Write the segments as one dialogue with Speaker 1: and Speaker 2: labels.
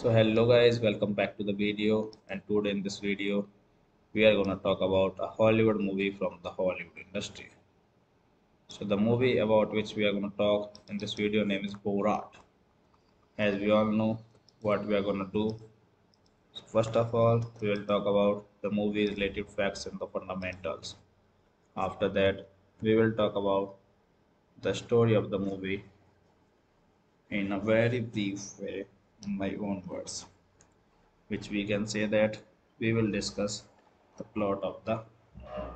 Speaker 1: So hello guys welcome back to the video. And today in this video we are going to talk about a hollywood movie from the hollywood industry. So the movie about which we are going to talk in this video name is borat. As we all know what we are going to do. So first of all we will talk about the movie related facts and the fundamentals. After that we will talk about the story of the movie in a very brief way my own words, which we can say that we will discuss the plot of the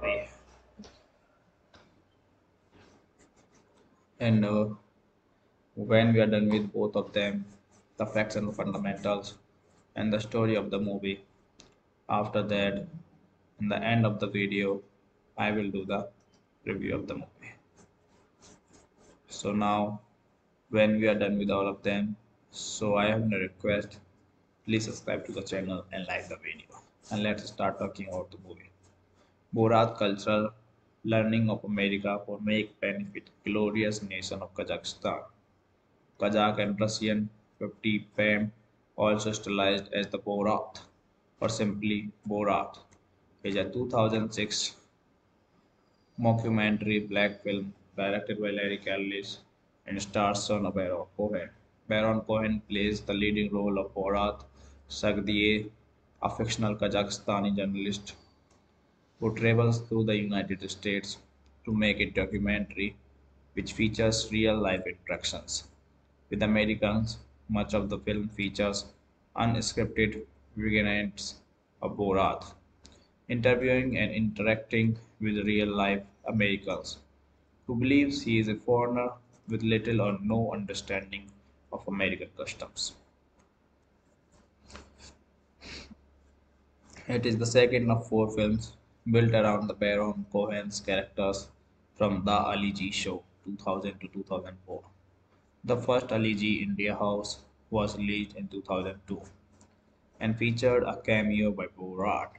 Speaker 1: movie. And uh, when we are done with both of them, the facts and the fundamentals, and the story of the movie, after that, in the end of the video, I will do the review of the movie. So now, when we are done with all of them, so I have a request. Please subscribe to the channel and like the video. And let's start talking about the movie. Borat cultural learning of America for make benefit glorious nation of Kazakhstan. Kazakh and Russian 50 fame also stylized as the Borat or simply Borat is a 2006 mockumentary black film directed by Larry Charles and stars Son of Cohen. Baron Cohen plays the leading role of Borat Sagdiyev, a fictional Kazakhstani journalist who travels through the United States to make a documentary which features real-life interactions with Americans. Much of the film features unscripted vignettes of Borat interviewing and interacting with real-life Americans who believes he is a foreigner with little or no understanding of American customs. It is the second of four films built around the Baron Cohen's characters from The Ali G Show 2000 to 2004. The first Ali G Indahouse was released in 2002 and featured a cameo by Borat.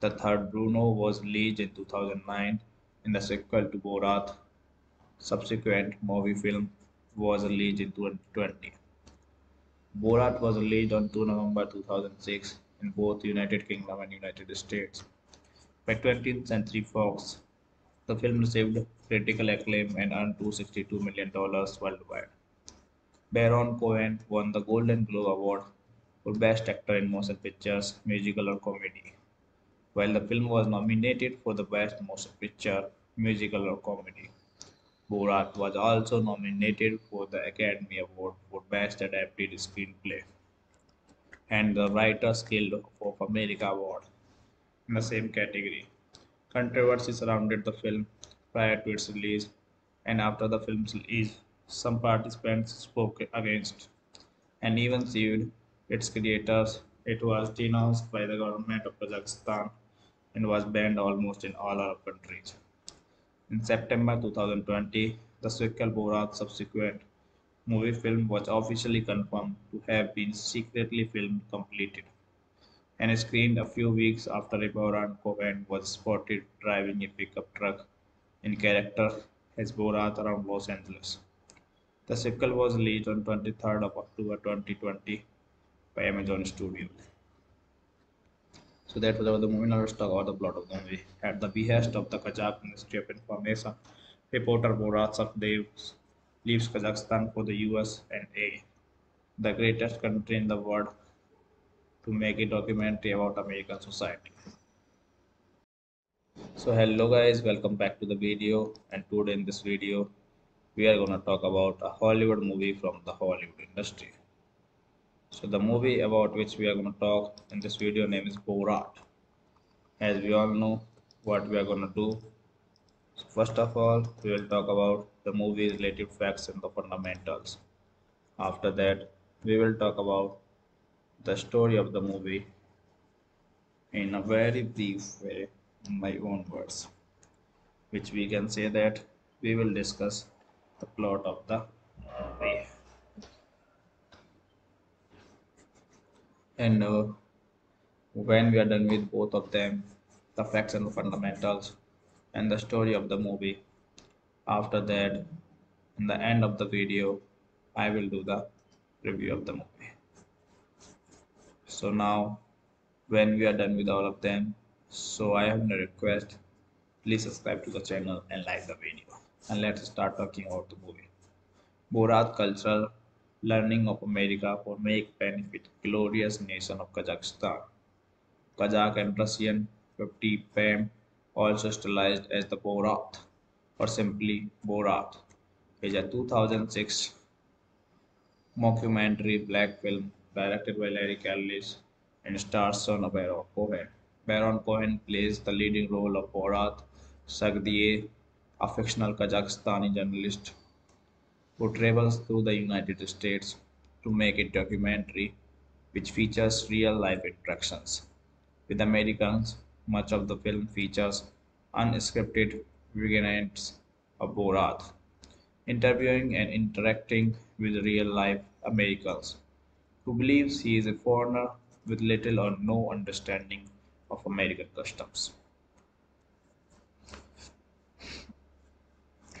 Speaker 1: The third Bruno was released in 2009 in the sequel to Borat. Subsequent movie film was released in 2020. Borat was released on 2 November 2006 in both United Kingdom and United States. By 20th Century Fox, the film received critical acclaim and earned $262 million worldwide. Baron Cohen won the Golden Globe Award for Best Actor in Motion Pictures, Musical or Comedy, while the film was nominated for the Best Motion Picture, Musical or Comedy. Borat was also nominated for the Academy Award for Best Adapted Screenplay and the Writers Guild of America Award in the same category. Controversy surrounded the film prior to its release and after the film's release. Some participants spoke against and even sued its creators. It was denounced by the government of Kazakhstan and was banned almost in all Arab countries. In September 2020, the sequel Borat subsequent movie film was officially confirmed to have been secretly filmed completed and screened a few weeks after Baron Cohen was spotted driving a pickup truck in character as Borat around Los Angeles. The sequel was released on 23rd of October 2020 by Amazon Studios. So that was the movie. Let's talk about the plot of the movie. At the behest of the Kazakh Ministry of Information, reporter Borat Sagdiyev leaves Kazakhstan for the US and A, the greatest country in the world, to make a documentary about American society. So hello guys, welcome back to the video and today in this video we are gonna talk about a Hollywood movie from the Hollywood industry. So the movie about which we are going to talk in this video name is Borat. As we all know what we are going to do. So first of all, we will talk about the movie related facts and the fundamentals. After that, we will talk about the story of the movie in a very brief way, in my own words, which we can say that we will discuss the plot of the movie. And uh, when we are done with both of them, the facts and the fundamentals, and the story of the movie, after that, in the end of the video, I will do the review of the movie. So now, when we are done with all of them, so I have a request. Please subscribe to the channel and like the video. And let's start talking about the movie. Borat cultural learning of America for make benefit glorious nation of Kazakhstan. Kazakh and Russian 50 fame also stylized as the Borat or simply Borat is a 2006 mockumentary black film directed by Larry Kallis and stars son of Baron Cohen. Baron Cohen plays the leading role of Borat Sagdiyev, a fictional Kazakhstani journalist who travels through the United States to make a documentary which features real life interactions with Americans. Much of the film features unscripted vignettes of Borat interviewing and interacting with real life Americans who believes he is a foreigner with little or no understanding of American customs.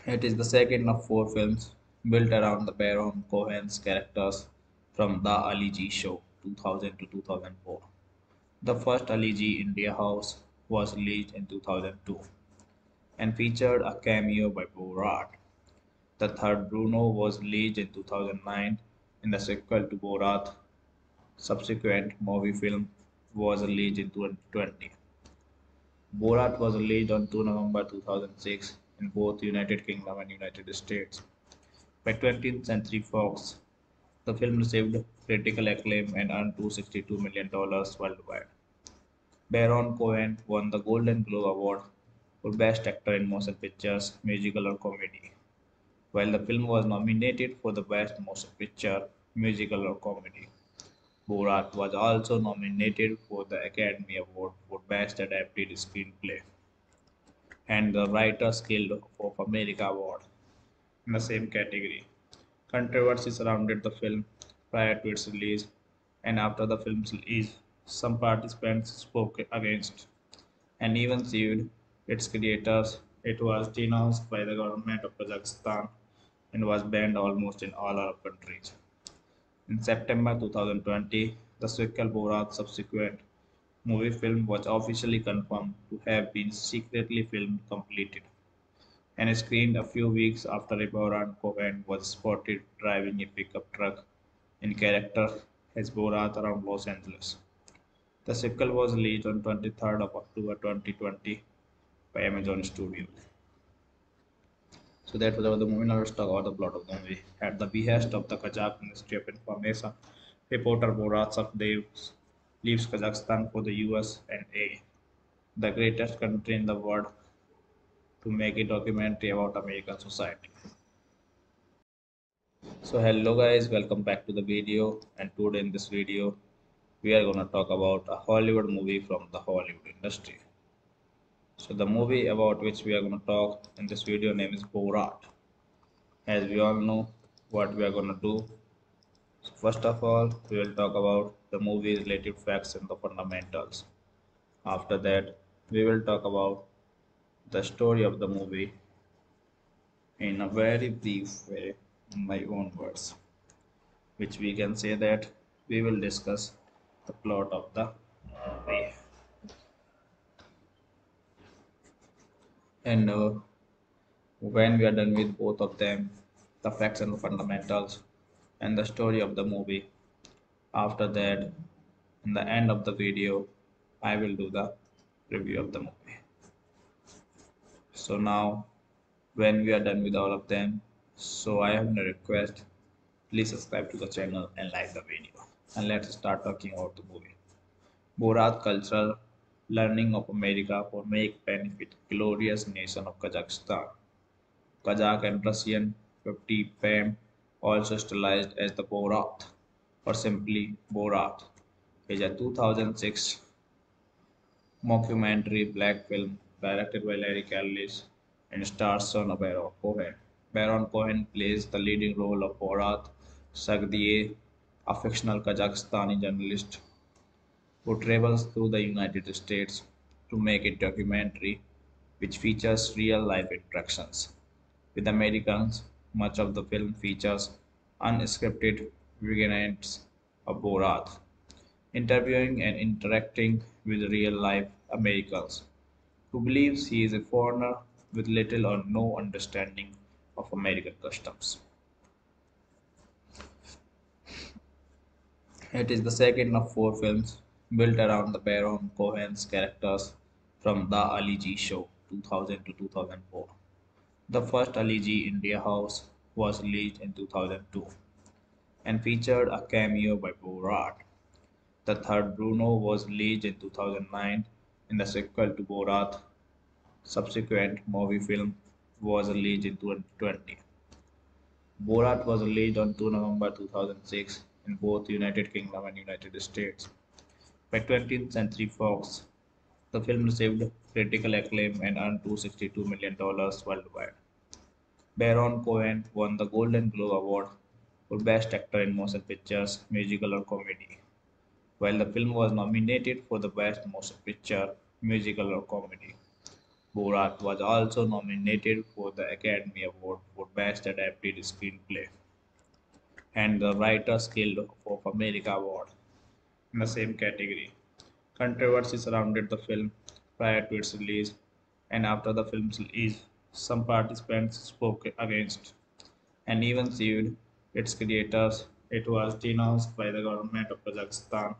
Speaker 1: It is the second of four films built around the Baron Cohen's characters from The Ali G Show 2000 to 2004. The first Ali G Indahouse was released in 2002 and featured a cameo by Borat. The third Bruno was released in 2009 in the sequel to Borat. Subsequent movie film was released in 2020. Borat was released on 2 November 2006 in both United Kingdom and United States. By 20th Century Fox, the film received critical acclaim and earned $262 million worldwide. Baron Cohen won the Golden Globe Award for Best Actor in Motion Pictures, Musical or Comedy, while the film was nominated for the Best Motion Picture, Musical or Comedy. Borat was also nominated for the Academy Award for Best Adapted Screenplay and the Writers Guild of America Award in the same category. Controversy surrounded the film prior to its release and after the film's release. Some participants spoke against and even sued its creators. It was denounced by the government of Kazakhstan and was banned almost in all Arab countries. In September 2020, the sequel Borat subsequent movie film was officially confirmed to have been secretly filmed completed and screened a few weeks after Baron Cohen was spotted driving a pickup truck in character as Borat around Los Angeles. The sequel was released on 23rd of October 2020 by Amazon Studios. So that was about the movie. Now let's talk about the plot of the movie. At the behest of the Kazakh Ministry of Information, reporter Borat Sagdiyev leaves Kazakhstan for the US and A, the greatest country in the world, to make a documentary about American society. So hello guys, welcome back to the video and today in this video we are going to talk about a Hollywood movie from the Hollywood industry. So the movie about which we are going to talk in this video name is Borat. As we all know what we are going to do. So first of all, we will talk about the movie's related facts and the fundamentals. After that, we will talk about the story of the movie in a very brief way in my own words which we can say that we will discuss the plot of the movie. And uh, when we are done with both of them the facts and the fundamentals and the story of the movie after that in the end of the video i will do the review of the movie so now when we are done with all of them so i have a request. Please subscribe to the channel and like the video. And let's start talking about the movie. Borat cultural learning of america for make benefit glorious nation of kazakhstan. Kazakh and russian 50 fame also stylized as the borat or simply Borat, is a 2006 mockumentary black film directed by Larry Charles and stars Sacha Baron Cohen. Baron Cohen plays the leading role of Borat Sagdiyev, a fictional Kazakhstani journalist who travels through the United States to make a documentary which features real life interactions with Americans. Much of the film features unscripted vignettes of Borat interviewing and interacting with real life Americans who believes he is a foreigner with little or no understanding of American customs. It is the second of four films built around the Baron Cohen's characters from The Ali G Show 2000 to 2004. The first Ali G Indahouse was released in 2002 and featured a cameo by Borat. The third Bruno was released in 2009 in the sequel to Borat. Subsequent movie film was released in 2020. Borat was released on 2 November 2006 in both United Kingdom and United States. By 20th Century Fox, the film received critical acclaim and earned $262 million worldwide. Baron Cohen won the Golden Globe Award for Best Actor in Motion Pictures, Musical or Comedy, while the film was nominated for the Best Motion Picture, Musical or Comedy. Borat was also nominated for the Academy Award for Best Adapted Screenplay and the Writers Guild of America Award in the same category. Controversy surrounded the film prior to its release and after the film's release. Some participants spoke against and even sued its creators. It was denounced by the government of Kazakhstan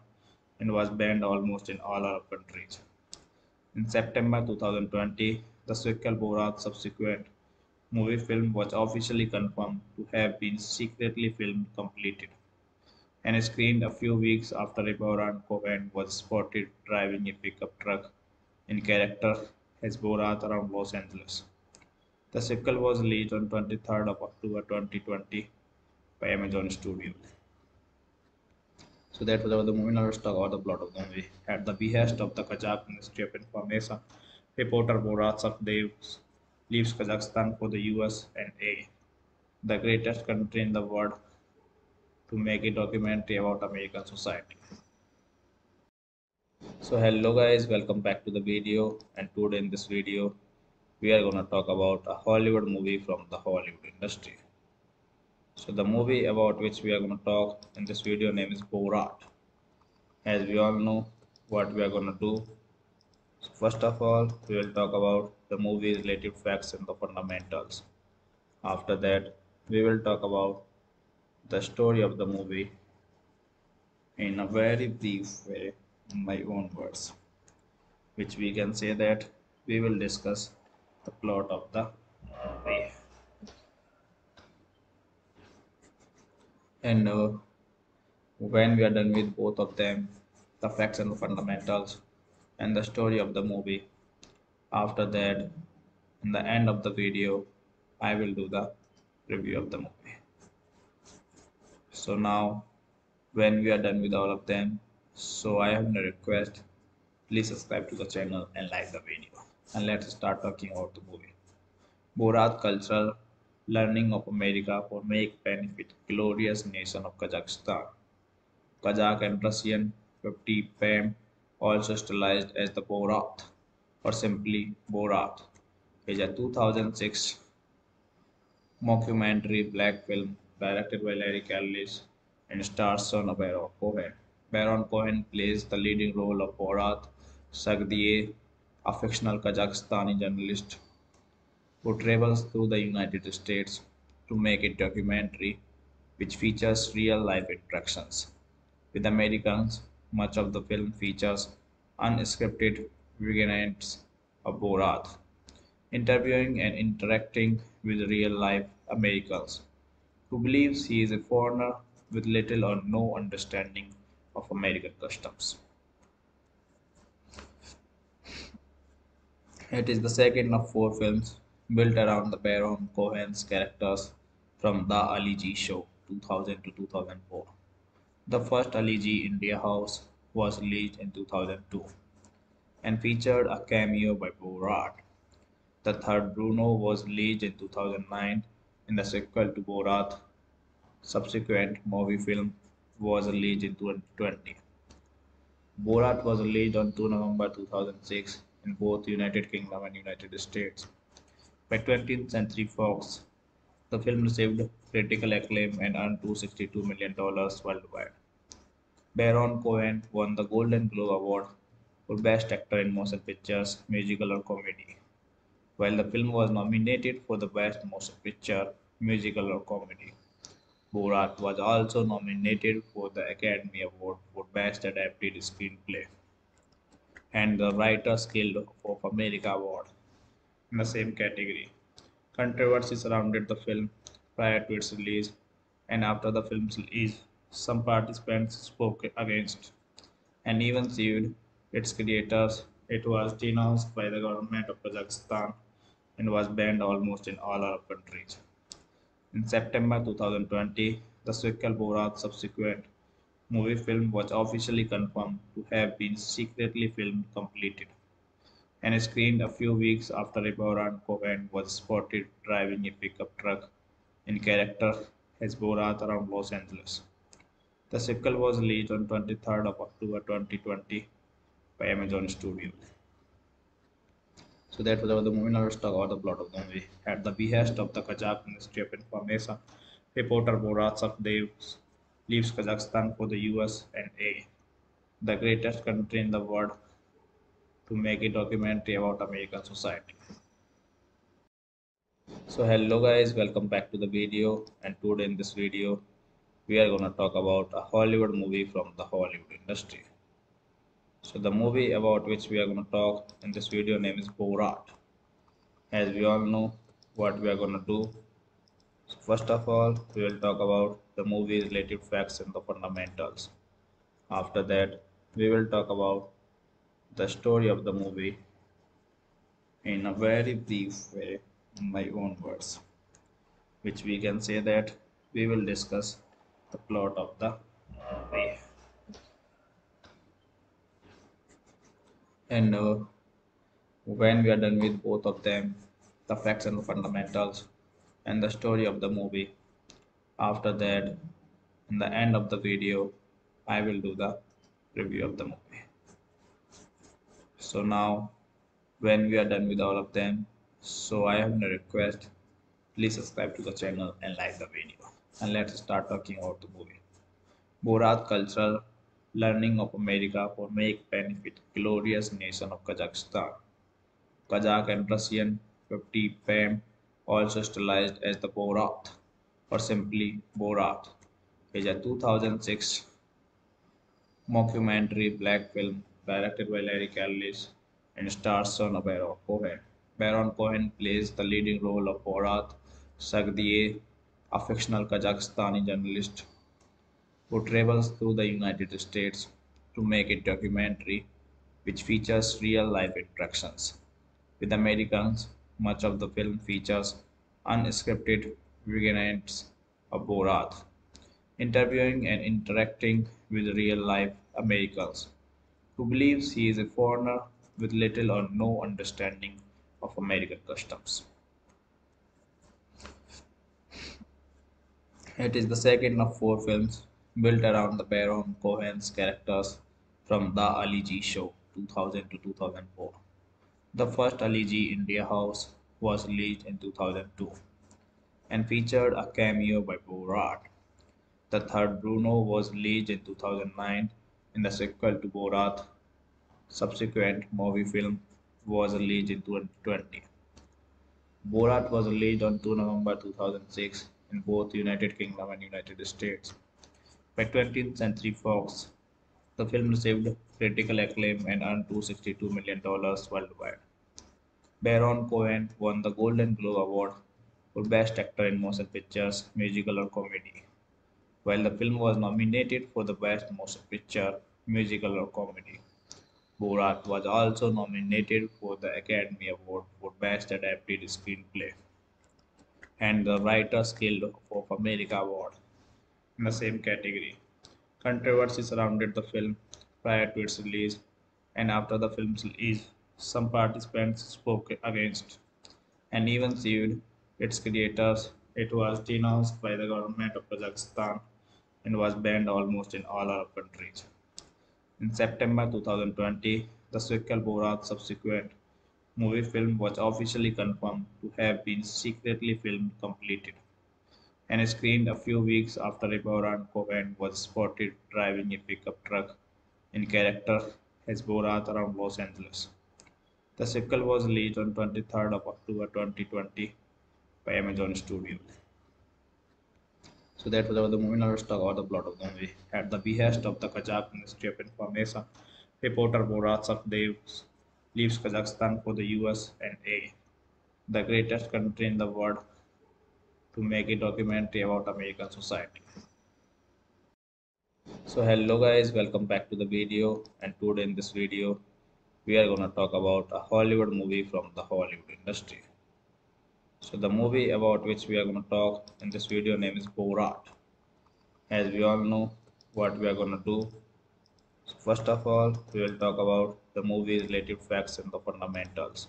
Speaker 1: and was banned almost in all Arab countries. In September 2020, the sequel Borat subsequent movie film was officially confirmed to have been secretly filmed completed and screened a few weeks after Baron Cohen was spotted driving a pickup truck in character as Borat around Los Angeles. The sequel was released on 23rd of October 2020 by Amazon Studios. So that was the let's talk about the plot of the movie. At the behest of the Kazakh Ministry of Information, reporter Borat Sagdiyev leaves Kazakhstan for the US and A, the greatest country in the world, to make a documentary about American society. So hello guys, welcome back to the video and today in this video we are going to talk about a Hollywood movie from the Hollywood industry. So the movie about which we are going to talk in this video name is Borat. As we all know what we are going to do. So first of all, we will talk about the movie's related facts and the fundamentals. After that, we will talk about the story of the movie in a very brief way in my own words, which we can say that we will discuss the plot of the movie. And uh, when we are done with both of them the facts and the fundamentals and the story of the movie after that in the end of the video i will do the review of the movie. So now when we are done with all of them so i have a request please subscribe to the channel and like the video. And let's start talking about the movie. Borat cultural learning of America for make benefit glorious nation of Kazakhstan. Kazakh and Russian 50 fame also stylized as the Borat or simply Borat is a 2006 mockumentary black film directed by Larry Charles and stars son of Baron Cohen. Baron Cohen plays the leading role of Borat Sagdiyev, a fictional Kazakhstani journalist who travels through the United States to make a documentary which features real life interactions with Americans. Much of the film features unscripted vignettes of Borat interviewing and interacting with real life Americans who believes he is a foreigner with little or no understanding of American customs. It is the second of four films built around the Baron Cohen's characters from The Ali G Show 2000 to 2004. The first Ali G Indahouse was released in 2002 and featured a cameo by Borat. The third Bruno was released in 2009 in the sequel to Borat. Subsequent movie film was released in 2020. Borat was released on 2 November 2006 in both United Kingdom and United States. By 20th Century Fox, the film received critical acclaim and earned $262 million worldwide. Baron Cohen won the Golden Globe Award for Best Actor in Motion Pictures, Musical or Comedy, while the film was nominated for the Best Motion Picture, Musical or Comedy. Borat was also nominated for the Academy Award for Best Adapted Screenplay and the Writers Guild of America Award in the same category. Controversy surrounded the film prior to its release and after the film's release. Some participants spoke against and even sued its creators. It was denounced by the government of Kazakhstan and was banned almost in all Arab countries. In September 2020, the sequel Borat subsequent movie film was officially confirmed to have been secretly filmed completed and screened a few weeks after Baron Cohen was spotted driving a pickup truck in character as Borat around Los Angeles. The sequel was released on 23rd of October 2020 by Amazon Studios. So that was about the movie. Now let's talk about the plot of the movie. At the behest of the Kazakh Ministry of Information, reporter Borat leaves Kazakhstan for the US and A, the greatest country in the world, to make a documentary about American society. So hello guys, welcome back to the video and today in this video we are gonna talk about a Hollywood movie from the Hollywood industry. So the movie about which we are going to talk in this video name is Borat. As we all know what we are going to do. So first of all, we will talk about the movie related facts and the fundamentals. After that, we will talk about the story of the movie in a very brief way in my own words which we can say that we will discuss the plot of the movie. And uh, when we are done with both of them the facts and the fundamentals and the story of the movie after that in the end of the video i will do the review of the movie so now when we are done with all of them so i have a request. Please subscribe to the channel and like the video. And let's start talking about the movie. Borat cultural learning of America for make benefit glorious nation of Kazakhstan. Kazakh and Russian 50 fame also stylized as the Borat or simply Borat. Is a 2006 mockumentary black film directed by Larry Charles and stars Sacha Baron Cohen. Baron Cohen plays the leading role of Borat Sagdiyev, a fictional Kazakhstani journalist who travels through the United States to make a documentary which features real life interactions with Americans. Much of the film features unscripted vignettes of Borat interviewing and interacting with real life Americans who believes he is a foreigner with little or no understanding of American customs. It is the second of four films built around the Baron Cohen's characters from The Ali G Show 2000 to 2004. The first Ali G Indahouse was released in 2002 and featured a cameo by Borat. The third Bruno was released in 2009 in the sequel to Borat. Subsequent movie film was released in 2020. Borat was released on 2 November 2006 in both United Kingdom and United States. By 20th Century Fox, the film received critical acclaim and earned $262 million worldwide. Baron Cohen won the Golden Globe Award for Best Actor in Motion Pictures, Musical or Comedy, while the film was nominated for the Best Motion Picture, Musical or Comedy. Borat was also nominated for the Academy Award for Best Adapted Screenplay and the Writers Guild of America Award in the same category. Controversy surrounded the film prior to its release, and after the film's release, some participants spoke against and even sued its creators. It was denounced by the government of Kazakhstan and was banned almost in all Arab countries. In September 2020, the sequel Borat subsequent movie film was officially confirmed to have been secretly filmed completed and screened a few weeks after Borat Cohen was spotted driving a pickup truck in character as Borat around Los Angeles. The sequel was released on 23rd of October 2020 by Amazon Studios. So that was the movie. Now let's about the plot of the movie. At the behest of the Kazakh Ministry of Information, reporter Borat Sagdiyev leaves Kazakhstan for the US and A, the greatest country in the world, to make a documentary about American society. So hello guys, welcome back to the video and today in this video we are gonna talk about a Hollywood movie from the Hollywood industry. So the movie about which we are gonna talk in this video name is Borat. As we all know what we are gonna do. So first of all, we will talk about the movie related facts and the fundamentals.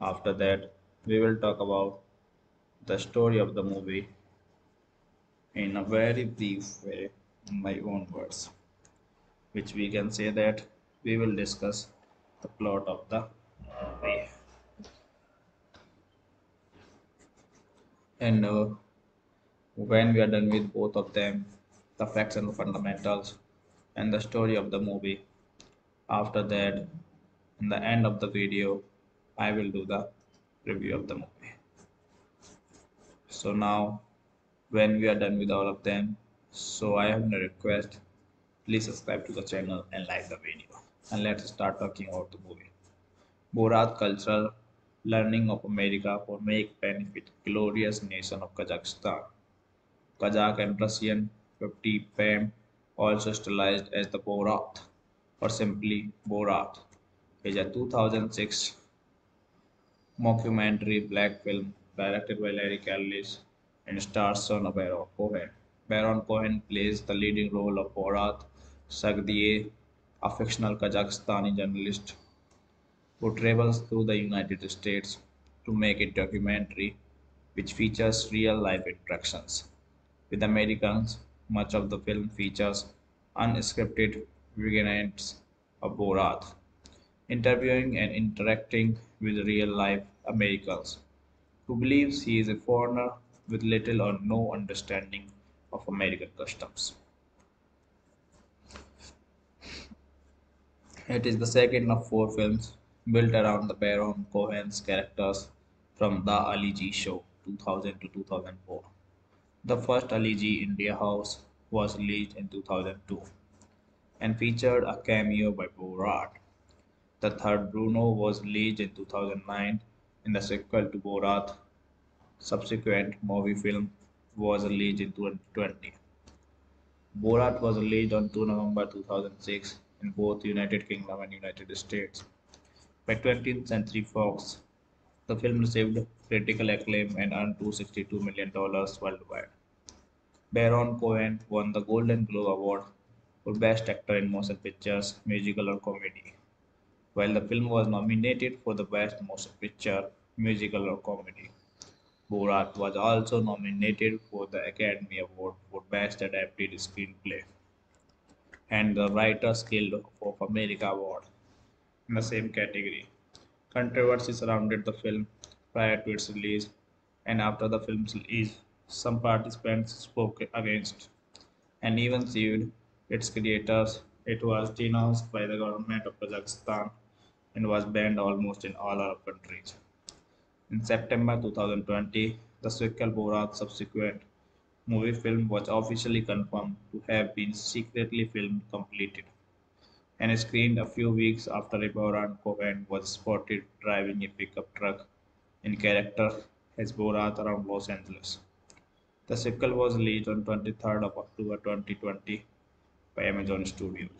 Speaker 1: After that, we will talk about the story of the movie in a very brief way in my own words which we can say that we will discuss the plot of the movie and uh, when we are done with both of them the facts and the fundamentals and the story of the movie after that in the end of the video i will do the review of the movie. So now when we are done with all of them so i have a request please subscribe to the channel and like the video. And let's start talking about the movie. Borat cultural learning of america for make benefit glorious nation of kazakhstan kazakh and russian 50 fame also stylized as the borat or simply borat is a 2006 mockumentary black film directed by Larry Charles and stars son of Baron Cohen. Baron Cohen plays the leading role of Borat Sagdiyev, a fictional Kazakhstani journalist who travels through the United States to make a documentary which features real-life interactions with Americans. Much of the film features unscripted vignettes of Borat interviewing and interacting with real-life Americans who believes he is a foreigner with little or no understanding of American customs. It is the second of four films built around the Baron Cohen's characters from The Ali G Show 2000 to 2004. The first Ali G Indahouse was released in 2002 and featured a cameo by Borat. The third Bruno was released in 2009 in the sequel to Borat. Subsequent movie film was released in 2020. Borat was released on 2 November 2006 in both United Kingdom and United States. By 20th Century Fox, the film received critical acclaim and earned $262 million worldwide. Baron Cohen won the Golden Globe Award for Best Actor in Motion Pictures, Musical or Comedy while the film was nominated for the Best Motion Picture, Musical or Comedy. Borat was also nominated for the Academy Award for Best Adapted Screenplay and the Writers Guild of America Award in the same category. Controversy surrounded the film prior to its release, and after the film's release, some participants spoke against and even sued its creators. It was denounced by the government of Kazakhstan and was banned almost in all Arab countries. In September 2020, the sequel Borat subsequent movie film was officially confirmed to have been secretly filmed completed and screened a few weeks after Baron Cohen was spotted driving a pickup truck in character as Borat around Los Angeles. The sequel was released on 23rd of October 2020 by Amazon Studios.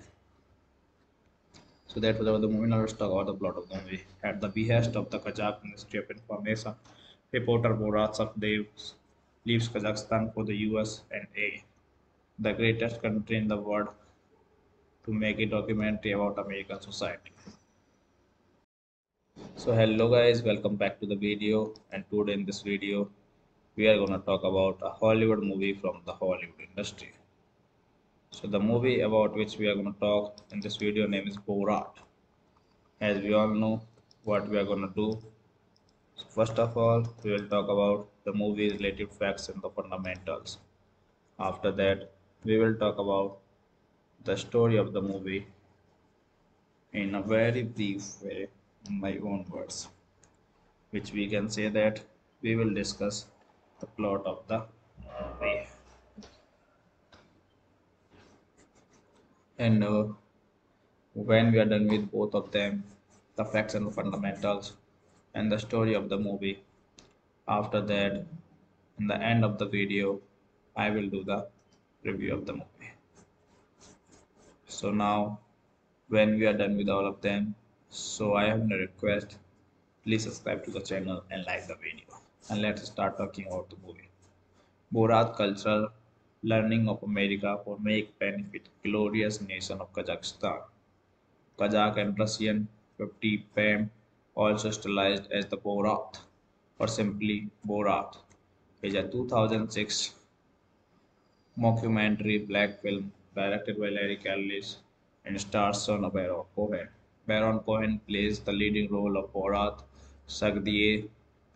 Speaker 1: So that was about the movie. Now let's talk about the plot of the movie. At the behest of the Kazakh Ministry of Information, reporter Borat Sagdiyev leaves Kazakhstan for the US and A, the greatest country in the world, to make a documentary about American society. So hello guys, welcome back to the video and today in this video we are gonna talk about a Hollywood movie from the Hollywood industry. So the movie about which we are gonna talk in this video name is Borat. As we all know what we are gonna do. So first of all, we will talk about the movie related facts and the fundamentals. After that, we will talk about the story of the movie in a very brief way in my own words which we can say that we will discuss the plot of the movie. And uh, when we are done with both of them the facts and the fundamentals and the story of the movie after that in the end of the video i will do the review of the movie so now when we are done with all of them so I have a request. Please subscribe to the channel and like the video. And let's start talking about the movie. Borat cultural learning of America for make benefit glorious nation of Kazakhstan. Kazakh and Russian 50 fame also stylized as the Borat or simply Borat is a 2006 mockumentary black film directed by Larry Charles and stars Sacha Baron Cohen. Baron Cohen plays the leading role of Borat Sagdiyev,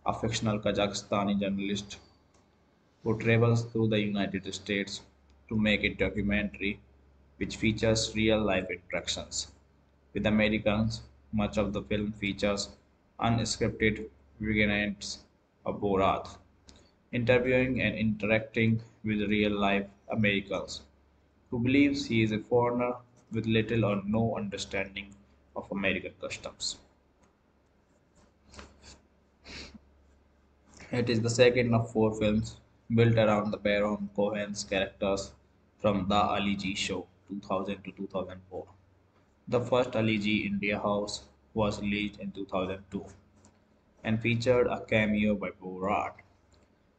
Speaker 1: a fictional Kazakhstani journalist who travels through the United States to make a documentary which features real-life interactions with Americans. Much of the film features unscripted vignettes of Borat interviewing and interacting with real-life Americans who believes he is a foreigner with little or no understanding of American customs. It is the second of four films built around the Baron Cohen's characters from The Ali G Show 2000 to 2004. The first Ali G Indahouse was released in 2002 and featured a cameo by Borat.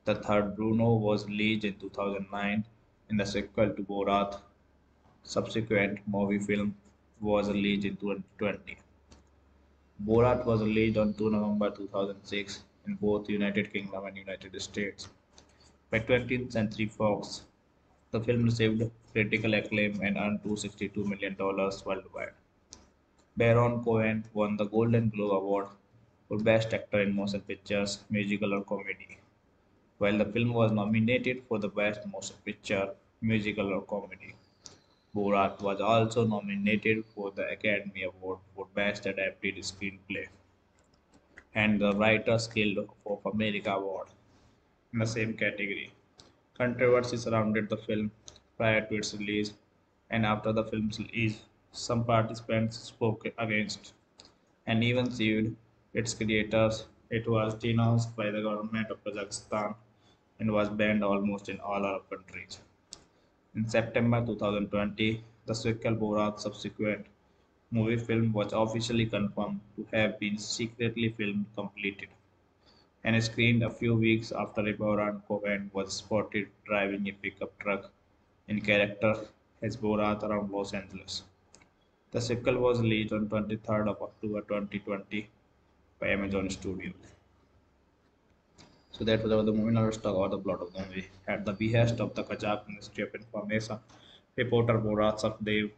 Speaker 1: The third Bruno was released in 2009 in the sequel to Borat subsequent movie film was released in 2020. Borat was released on 2 November 2006 in both United Kingdom and United States. By 20th Century Fox, the film received critical acclaim and earned $262 million worldwide. Baron Cohen won the Golden Globe Award for Best Actor in Motion Pictures, Musical or Comedy, while the film was nominated for the Best Motion Picture, Musical or Comedy. Borat was also nominated for the Academy Award for Best Adapted Screenplay and the Writers Guild of America Award in the same category. Controversy surrounded the film prior to its release and after the film's release. Some participants spoke against and even sued its creators. It was denounced by the government of Kazakhstan and was banned almost in all Arab countries. In September 2020, the sequel Borat subsequent movie film was officially confirmed to have been secretly filmed completed and screened a few weeks after Baron Cohen was spotted driving a pickup truck in character as Borat around Los Angeles. The sequel was released on 23rd of October 2020 by Amazon Studios. So that was the movie. Talk about the plot of the movie. At the behest of the Kazakh Ministry of Information, reporter Borat Sagdiyev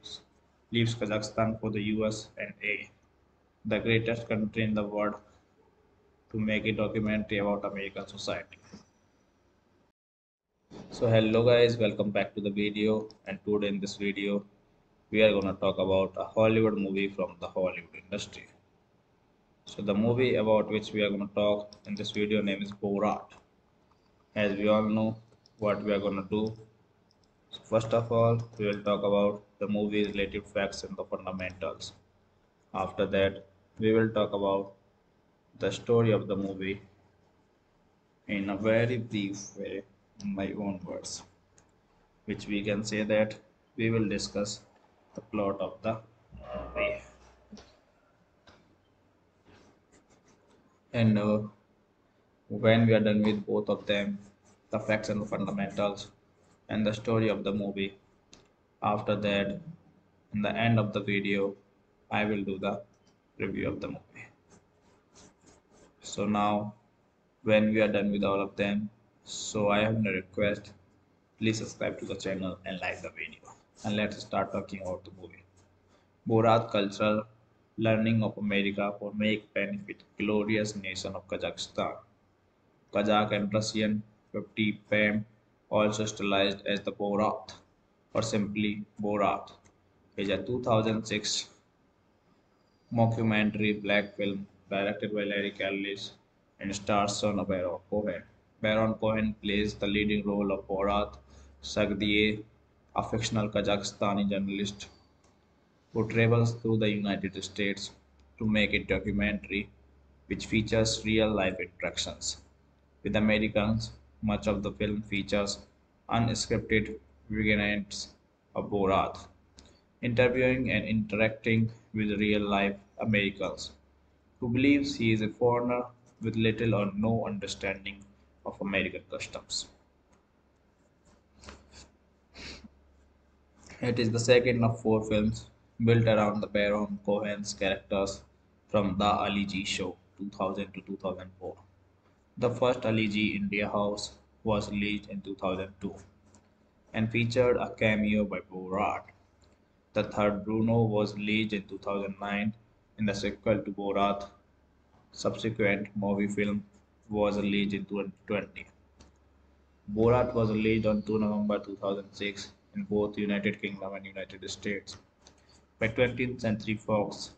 Speaker 1: leaves Kazakhstan for the US and A, the greatest country in the world, to make a documentary about American society. So hello guys, welcome back to the video and today in this video we are gonna talk about a Hollywood movie from the Hollywood industry. So the movie about which we are going to talk in this video name is Borat. As we all know what we are going to do. So first of all, we will talk about the movie's related facts and the fundamentals. After that, we will talk about the story of the movie in a very brief way in my own words which we can say that we will discuss the plot of the movie and uh, when we are done with both of them the facts and the fundamentals and the story of the movie. After that, in the end of the video, I will do the review of the movie. So now, when we are done with all of them, so I have a request. Please subscribe to the channel and like the video. And let's start talking about the movie. Borat cultural learning of America for make benefit glorious nation of Kazakhstan. Kazakh and Russian 50 fame also stylized as the Borat or simply Borat is a 2006 mockumentary black film directed by Larry Kallis and stars son of Baron Cohen. Baron Cohen plays the leading role of Borat Sagdiyev, a fictional Kazakhstani journalist who travels through the United States to make a documentary which features real life interactions with Americans. Much of the film features unscripted vignettes of Borat interviewing and interacting with real life Americans who believes he is a foreigner with little or no understanding of American customs. It is the second of four films built around the Baron Cohen's characters from The Ali G Show 2000 to 2004. The first Ali G Indahouse was released in 2002 and featured a cameo by Borat. The third Bruno was released in 2009 in the sequel to Borat. Subsequent movie film was released in 2020. Borat was released on 2 November 2006 in both United Kingdom and United States. By 20th Century Fox,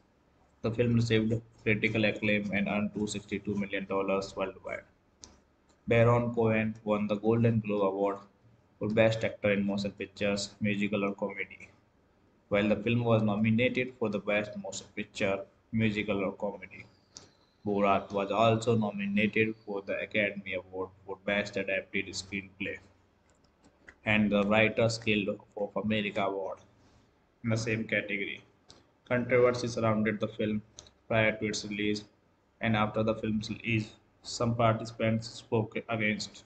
Speaker 1: the film received critical acclaim and earned $262 million worldwide. Baron Cohen won the Golden Globe Award for Best Actor in Motion Pictures, Musical or Comedy, while the film was nominated for the Best Motion Picture, Musical or Comedy. Borat was also nominated for the Academy Award for Best Adapted Screenplay and the Writers Guild of America Award in the same category. Controversy surrounded the film prior to its release and after the film's release. Some participants spoke against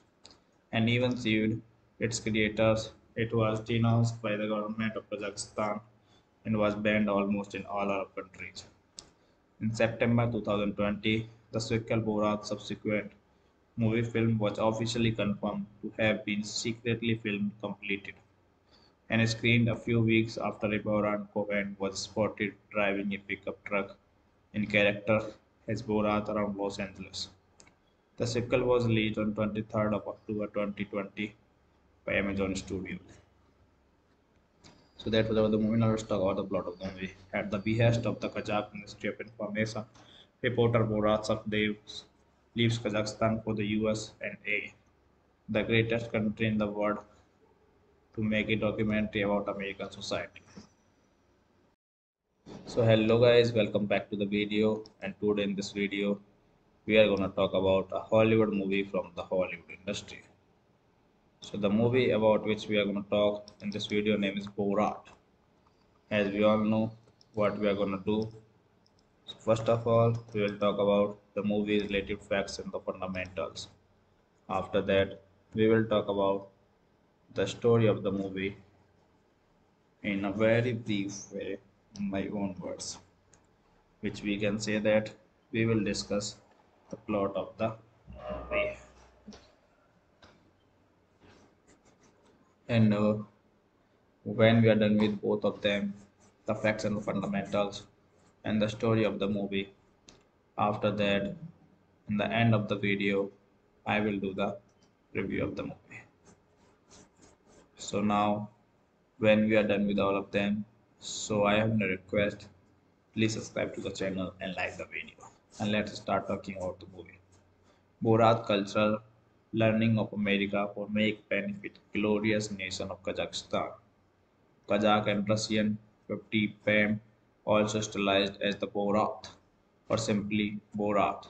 Speaker 1: and even sued its creators. It was denounced by the government of Kazakhstan and was banned almost in all Arab countries. In September 2020, the sequel Borat subsequent movie film was officially confirmed to have been secretly filmed completed and screened a few weeks after Baron Cohen was spotted driving a pickup truck in character as Borat around Los Angeles. The sequel was released on 23rd of October 2020 by Amazon Studios. So that was about the movie. Now let's talk about the plot of the movie. At the behest of the Kazakh Ministry of Information, reporter Borat Sagdiyev leaves Kazakhstan for the US and A, the greatest country in the world, to make a documentary about American society. So hello guys, welcome back to the video and today in this video we are gonna talk about a Hollywood movie from the Hollywood industry. So the movie about which we are gonna talk in this video name is Borat. As we all know what we are gonna do. So first of all, we will talk about the movie's related facts and the fundamentals. After that, we will talk about the story of the movie in a very brief way in my own words which we can say that we will discuss the plot of the movie. And uh, when we are done with both of them the facts and the fundamentals and the story of the movie after that in the end of the video i will do the review of the movie so now when we are done with all of them so i have a request. Please subscribe to the channel and like the video. And let's start talking about the movie. Borat cultural learning of america for make benefit glorious nation of kazakhstan. Kazakh and russian 50 fame also stylized as the borat or simply borat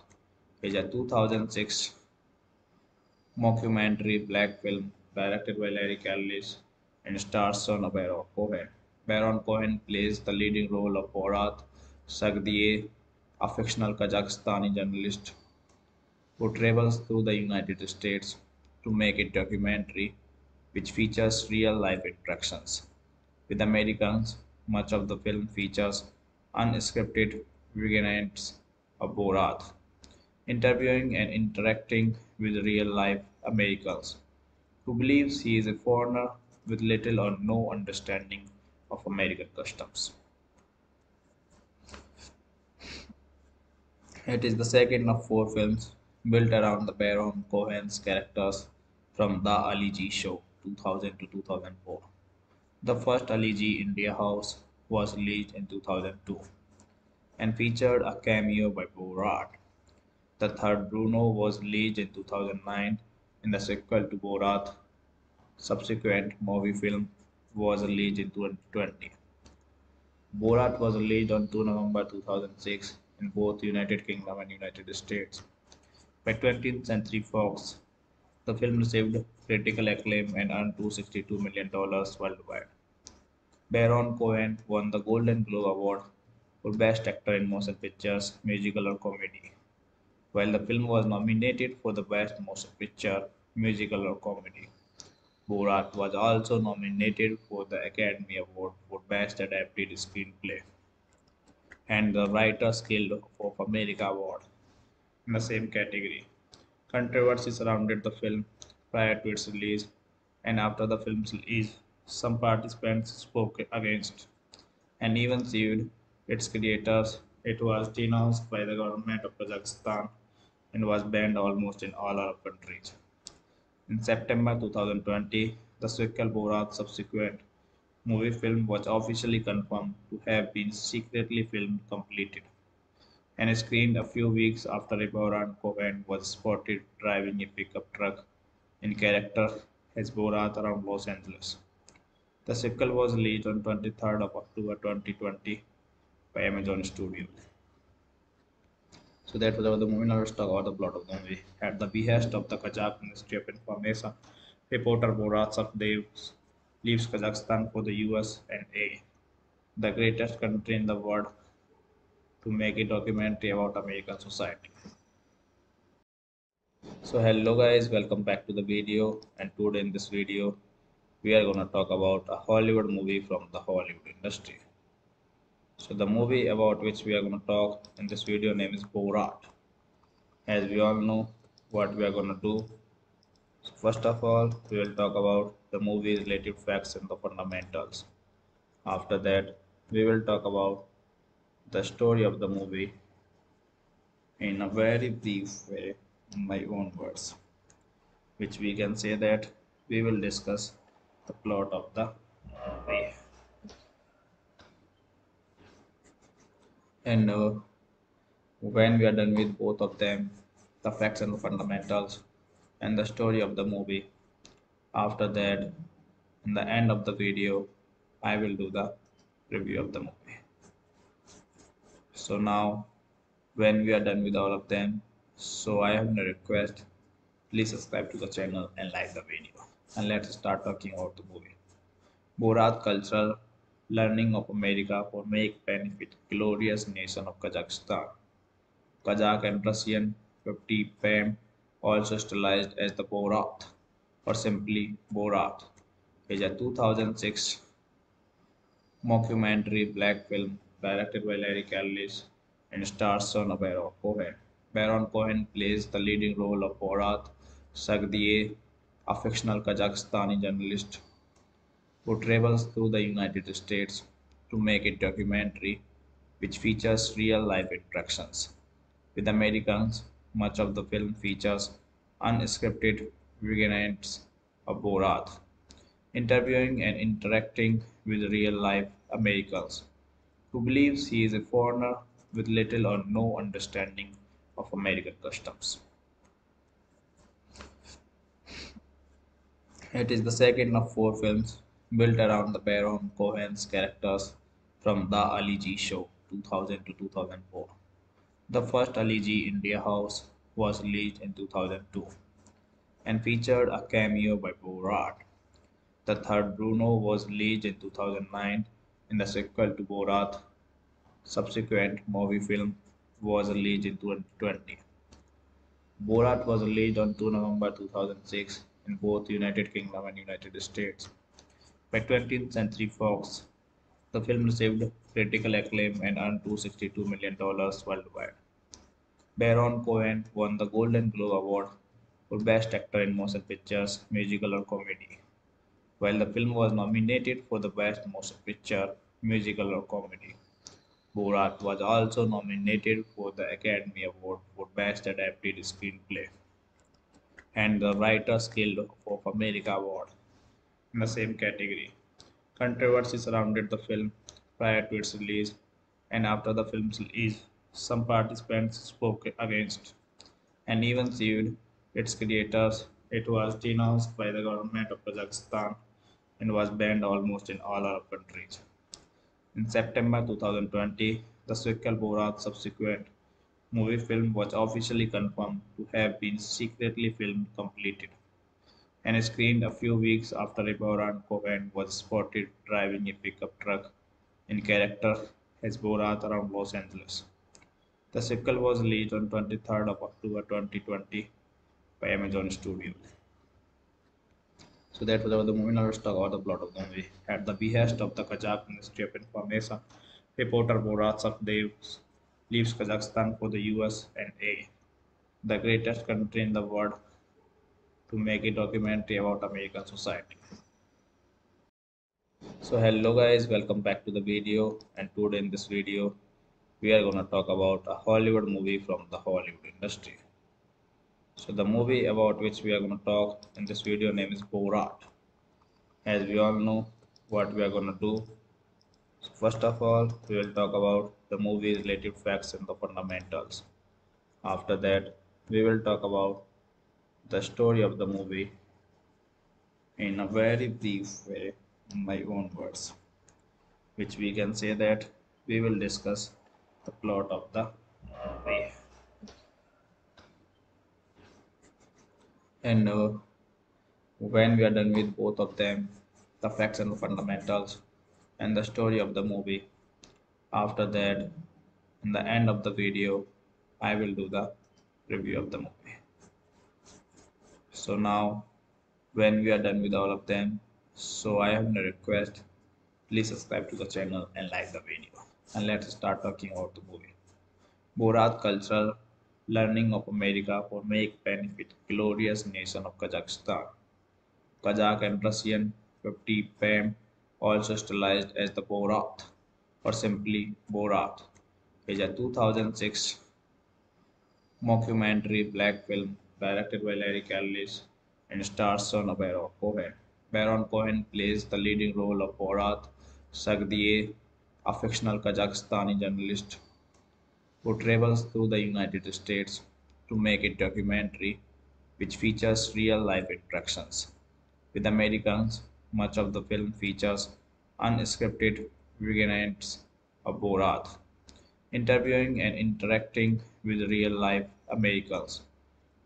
Speaker 1: is a 2006 mockumentary black film directed by Larry Charles and stars of Baron Cohen. Baron Cohen plays the leading role of Borat Sagdiyev, a fictional Kazakhstani journalist who travels through the United States to make a documentary which features real life interactions with Americans. Much of the film features unscripted vignettes of Borat interviewing and interacting with real life Americans who believes he is a foreigner with little or no understanding of American customs. It is the second of four films built around the Baron Cohen's characters from The Ali G Show 2000 to 2004. The first Ali G Indahouse was released in 2002 and featured a cameo by Borat. The third Bruno was released in 2009 in the sequel to Borat. Subsequent movie film was released in 2020. Borat was released on 2 November 2006 in both United Kingdom and United States. By 20th Century Fox, the film received critical acclaim and earned $262 million worldwide. Baron Cohen won the Golden Globe Award for Best Actor in Motion Pictures, Musical or Comedy, while the film was nominated for the Best Motion Picture, Musical or Comedy. Borat was also nominated for the Academy Award for Best Adapted Screenplay and the Writers Guild of America Award in the same category. Controversy surrounded the film prior to its release and after the film's release. Some participants spoke against and even sued its creators. It was denounced by the government of Kazakhstan and was banned almost in all Arab countries. In September 2020, the sequel Borat subsequent movie film was officially confirmed to have been secretly filmed completed and screened a few weeks after Baron Cohen was spotted driving a pickup truck in character as Borat around Los Angeles. The sequel was released on 23rd of October 2020 by Amazon Studios. So that was the movie. Let's about the plot of the movie. At the behest of the Kazakh Ministry of Information, reporter Borat Sagdiyev leaves Kazakhstan for the US and A, the greatest country in the world, to make a documentary about American society. So hello guys, welcome back to the video and today in this video we are gonna talk about a Hollywood movie from the Hollywood industry. So the movie about which we are gonna talk in this video name is Borat. As we all know what we are gonna do. So first of all, we will talk about the movie related facts and the fundamentals. After that, we will talk about the story of the movie in a very brief way in my own words which we can say that we will discuss the plot of the movie and uh, when we are done with both of them the facts and the fundamentals and the story of the movie. After that in the end of the video i will do the review of the movie. So now when we are done with all of them so i have a request. Please subscribe to the channel and like the video. And let's start talking about the movie. Borat cultural learning of america for make benefit glorious nation of kazakhstan kazakh and russian 50 fame also stylized as the borat or simply borat is a 2006 mockumentary black film directed by Larry Charles and stars son of Baron Cohen. Baron Cohen plays the leading role of Borat Sagdiyev, a fictional Kazakhstani journalist who travels through the United States to make a documentary which features real life interactions with Americans. Much of the film features unscripted vignettes of Borat interviewing and interacting with real life Americans who believes he is a foreigner with little or no understanding of American customs. It is the second of four films built around the Baron Cohen's characters from The Ali G Show 2000 to 2004. The first Ali G Indahouse was released in 2002 and featured a cameo by Borat. The third Bruno was released in 2009 in the sequel to Borat. Subsequent movie film was released in 2020. Borat was released on 2 November 2006 in both United Kingdom and United States. By 20th Century Fox, the film received critical acclaim and earned $262 million worldwide. Baron Cohen won the Golden Globe Award for Best Actor in Motion Pictures, Musical or Comedy, while the film was nominated for the Best Motion Picture, Musical or Comedy. Borat was also nominated for the Academy Award for Best Adapted Screenplay and the Writers Guild of America Award in the same category. Controversy surrounded the film prior to its release and after the film's release. Some participants spoke against and even sued its creators. It was denounced by the government of Kazakhstan and was banned almost in all Arab countries. In September 2020, the sequel Borat subsequent movie film was officially confirmed to have been secretly filmed completed and screened a few weeks after Baron Cohen was spotted driving a pickup truck in character as Borat around Los Angeles. The sequel was released on 23rd of October 2020 by Amazon Studios. So that was about the movie. Now let's talk about the plot of the movie. At the behest of the Kazakh Ministry of Information, reporter Borat Sagdiyev leaves Kazakhstan for the US and A, the greatest country in the world, to make a documentary about American society. So hello guys, welcome back to the video and today in this video we are gonna talk about a Hollywood movie from the Hollywood industry. So the movie about which we are going to talk in this video name is Borat. As we all know what we are going to do. So first of all, we will talk about the movie related facts and the fundamentals. After that, we will talk about the story of the movie in a very brief way, in my own words, which we can say that we will discuss the plot of the movie. and uh, when we are done with both of them the facts and the fundamentals and the story of the movie after that in the end of the video i will do the review of the movie so now when we are done with all of them so i have a request. Please subscribe to the channel and like the video. And let's start talking about the movie. Borat cultural learning of America for make benefit glorious nation of Kazakhstan. Kazakh and Russian 50 fame also stylized as the Borat or simply Borat. Is a 2006 mockumentary black film directed by Larry Charles and stars Sacha Baron Cohen. Baron Cohen plays the leading role of Borat Sagdiyev, a fictional Kazakhstani journalist who travels through the United States to make a documentary which features real life interactions with Americans. Much of the film features unscripted vignettes of Borat interviewing and interacting with real life Americans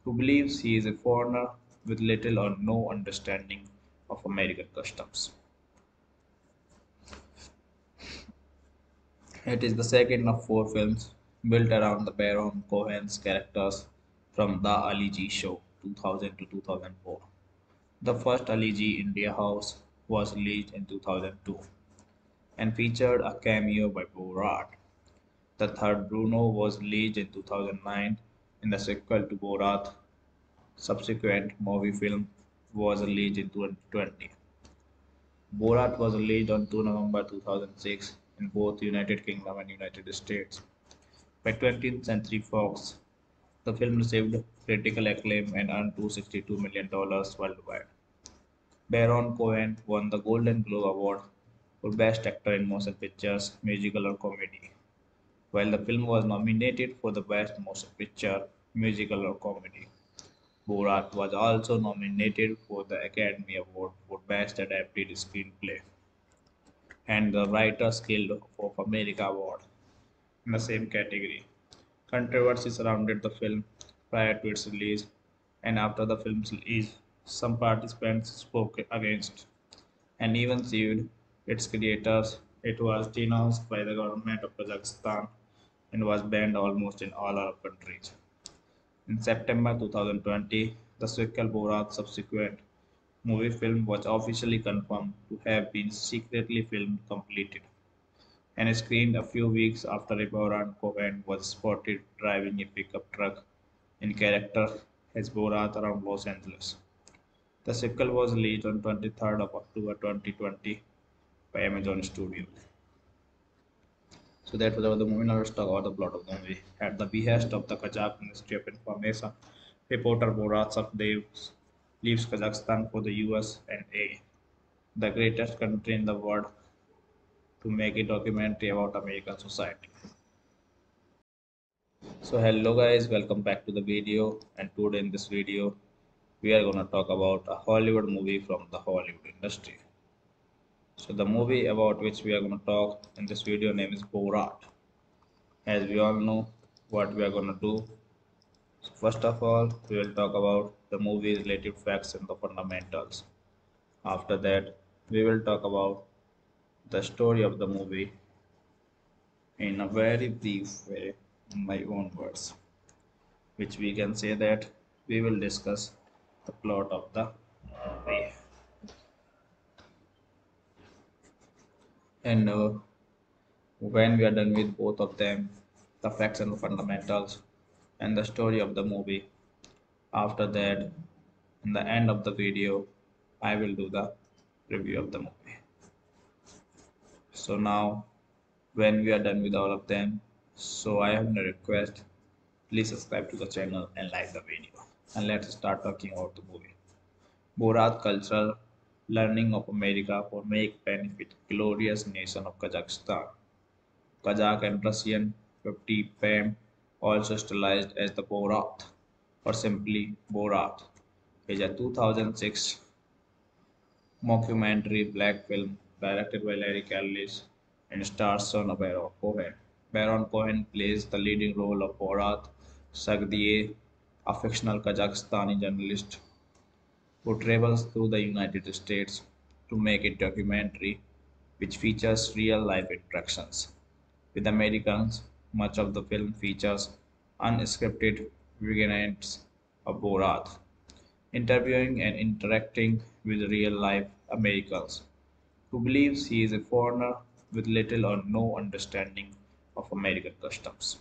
Speaker 1: who believes he is a foreigner with little or no understanding of American customs. It is the second of four films built around the Baron Cohen's characters from The Ali G Show 2000 to 2004. The first Ali G Indahouse was released in 2002 and featured a cameo by Borat. The third Bruno was released in 2009 and the sequel to Borat subsequent movie film was released in 2020. Borat was released on 2 November 2006 in both United Kingdom and United States. By 20th Century Fox, the film received critical acclaim and earned $262 million worldwide. Baron Cohen won the Golden Globe Award for Best Actor in Motion Pictures, Musical or Comedy, while the film was nominated for the Best Motion Picture, Musical or Comedy. Borat was also nominated for the Academy Award for Best Adapted Screenplay and the Writers Guild of America Award in the same category. Controversy surrounded the film prior to its release and after the film's release. Some participants spoke against and even sued its creators. It was denounced by the government of Kazakhstan and was banned almost in all Arab countries. In September 2020, the sequel Borat subsequent movie film was officially confirmed to have been secretly filmed completed and screened a few weeks after Baron Cohen was spotted driving a pickup truck in character as Borat around Los Angeles. The sequel was released on 23rd of October 2020 by Amazon Studios. So that was the movie. Talk about the plot of the movie. At the behest of the Kazakh Ministry of Information, reporter Borat Sagdiyev leaves Kazakhstan for the US and A, the greatest country in the world, to make a documentary about American society. So hello guys, welcome back to the video and today in this video we are going to talk about a Hollywood movie from the Hollywood industry. So the movie about which we are going to talk in this video name is Borat. As we all know what we are going to do. So first of all, we will talk about the movie's related facts and the fundamentals. After that, we will talk about the story of the movie in a very brief way in my own words, which we can say that we will discuss the plot of the movie. And uh, when we are done with both of them the facts and the fundamentals and the story of the movie after that in the end of the video i will do the review of the movie. So now when we are done with all of them so i have a request please subscribe to the channel and like the video. And let's start talking about the movie. Borat cultural learning of America for make benefit glorious nation of Kazakhstan. Kazakh and Russian 50 fame also stylized as the Borat or simply Borat is a 2006 mockumentary black film directed by Larry Charles and stars son of Baron Cohen. Baron Cohen plays the leading role of Borat Sagdiyev, a fictional Kazakhstani journalist who travels through the United States to make a documentary which features real life interactions with Americans. Much of the film features unscripted vignettes of Borat, interviewing and interacting with real life Americans who believes he is a foreigner with little or no understanding of American customs.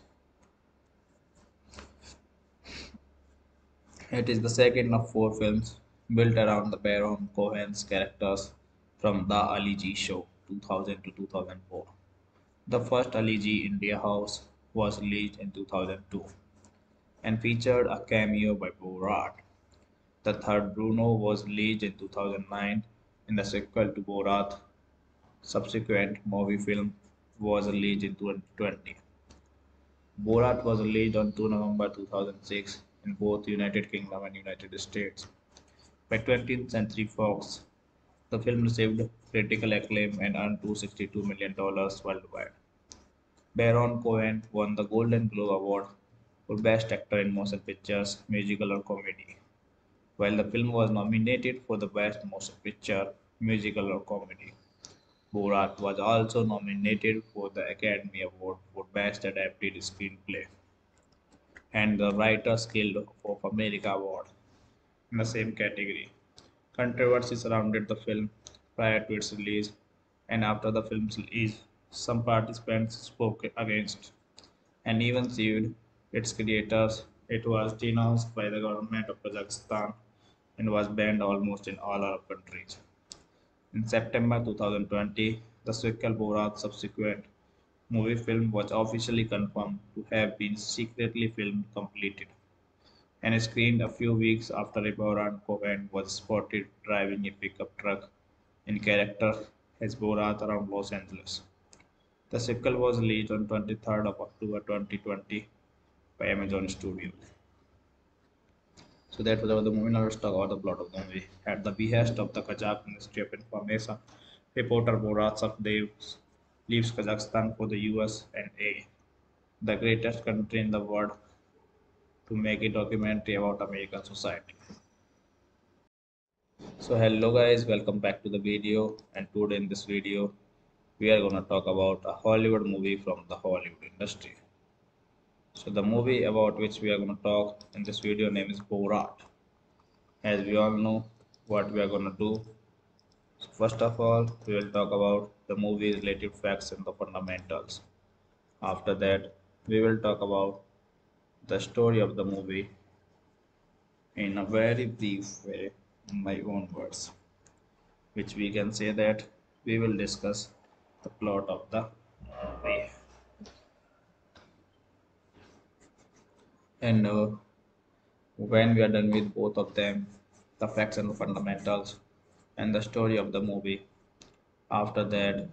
Speaker 1: It is the second of four films built around the Baron Cohen's characters from The Ali G Show 2000 to 2004. The first Ali G Indahouse was released in 2002 and featured a cameo by Borat. The third Bruno was released in 2009 in the sequel to Borat. Subsequent movie film was released in 2020. Borat was released on 2 November 2006 in both United Kingdom and United States. By 20th Century Fox, the film received critical acclaim and earned $262 million worldwide. Baron Cohen won the Golden Globe Award for Best Actor in Motion Pictures, Musical or Comedy, while the film was nominated for the Best Motion Picture, Musical or Comedy. Borat was also nominated for the Academy Award for Best Adapted Screenplay and the Writers Guild of America Award in the same category. Controversy surrounded the film prior to its release and after the film's release. Some participants spoke against and even sued its creators. It was denounced by the government of Kazakhstan and was banned almost in all Arab countries. In September 2020, the sequel Borat subsequent movie film was officially confirmed to have been secretly filmed completed and screened a few weeks after Baron Cohen was spotted driving a pickup truck in character as Borat around Los Angeles. The sequel was released on 23rd of October 2020 by Amazon Studios. So that was about the movie. Now let's talk about the plot of the movie. At the behest of the Kazakh Ministry of Information, reporter Borat Sagdiyev leaves Kazakhstan for the US and A, the greatest country in the world to make a documentary about American society. So hello guys, welcome back to the video and today in this video we are going to talk about a Hollywood movie from the Hollywood industry. So the movie about which we are going to talk in this video name is Borat. As we all know what we are gonna do. So first of all, we will talk about the movie related facts and the fundamentals. After that, we will talk about the story of the movie in a very brief way, in my own words, which we can say that we will discuss the plot of the movie. And uh, when we are done with both of them, the facts and the fundamentals, and the story of the movie, after that,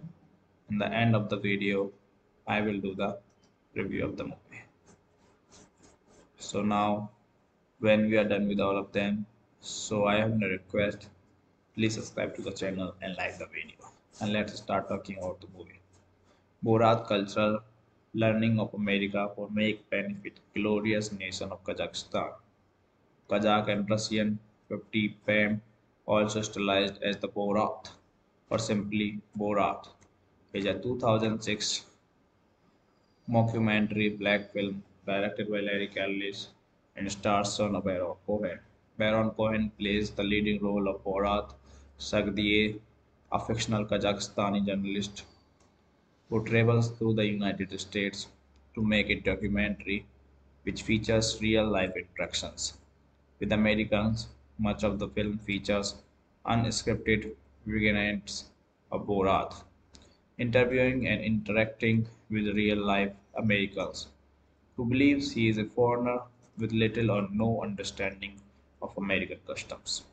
Speaker 1: in the end of the video, I will do the review of the movie. So now, when we are done with all of them, so I have a request. Please subscribe to the channel and like the video. And let's start talking about the movie. Borat cultural learning of America for make benefit glorious nation of Kazakhstan. Kazakh and Russian 50 fame also stylized as the Borat or simply Borat is a 2006 mockumentary black film directed by Larry Charles and stars of Baron Cohen. Baron Cohen plays the leading role of Borat Sagdiyev, a fictional Kazakhstani journalist who travels through the United States to make a documentary which features real life interactions with Americans. Much of the film features unscripted vignettes of Borat interviewing and interacting with real life Americans who believes he is a foreigner with little or no understanding of American customs.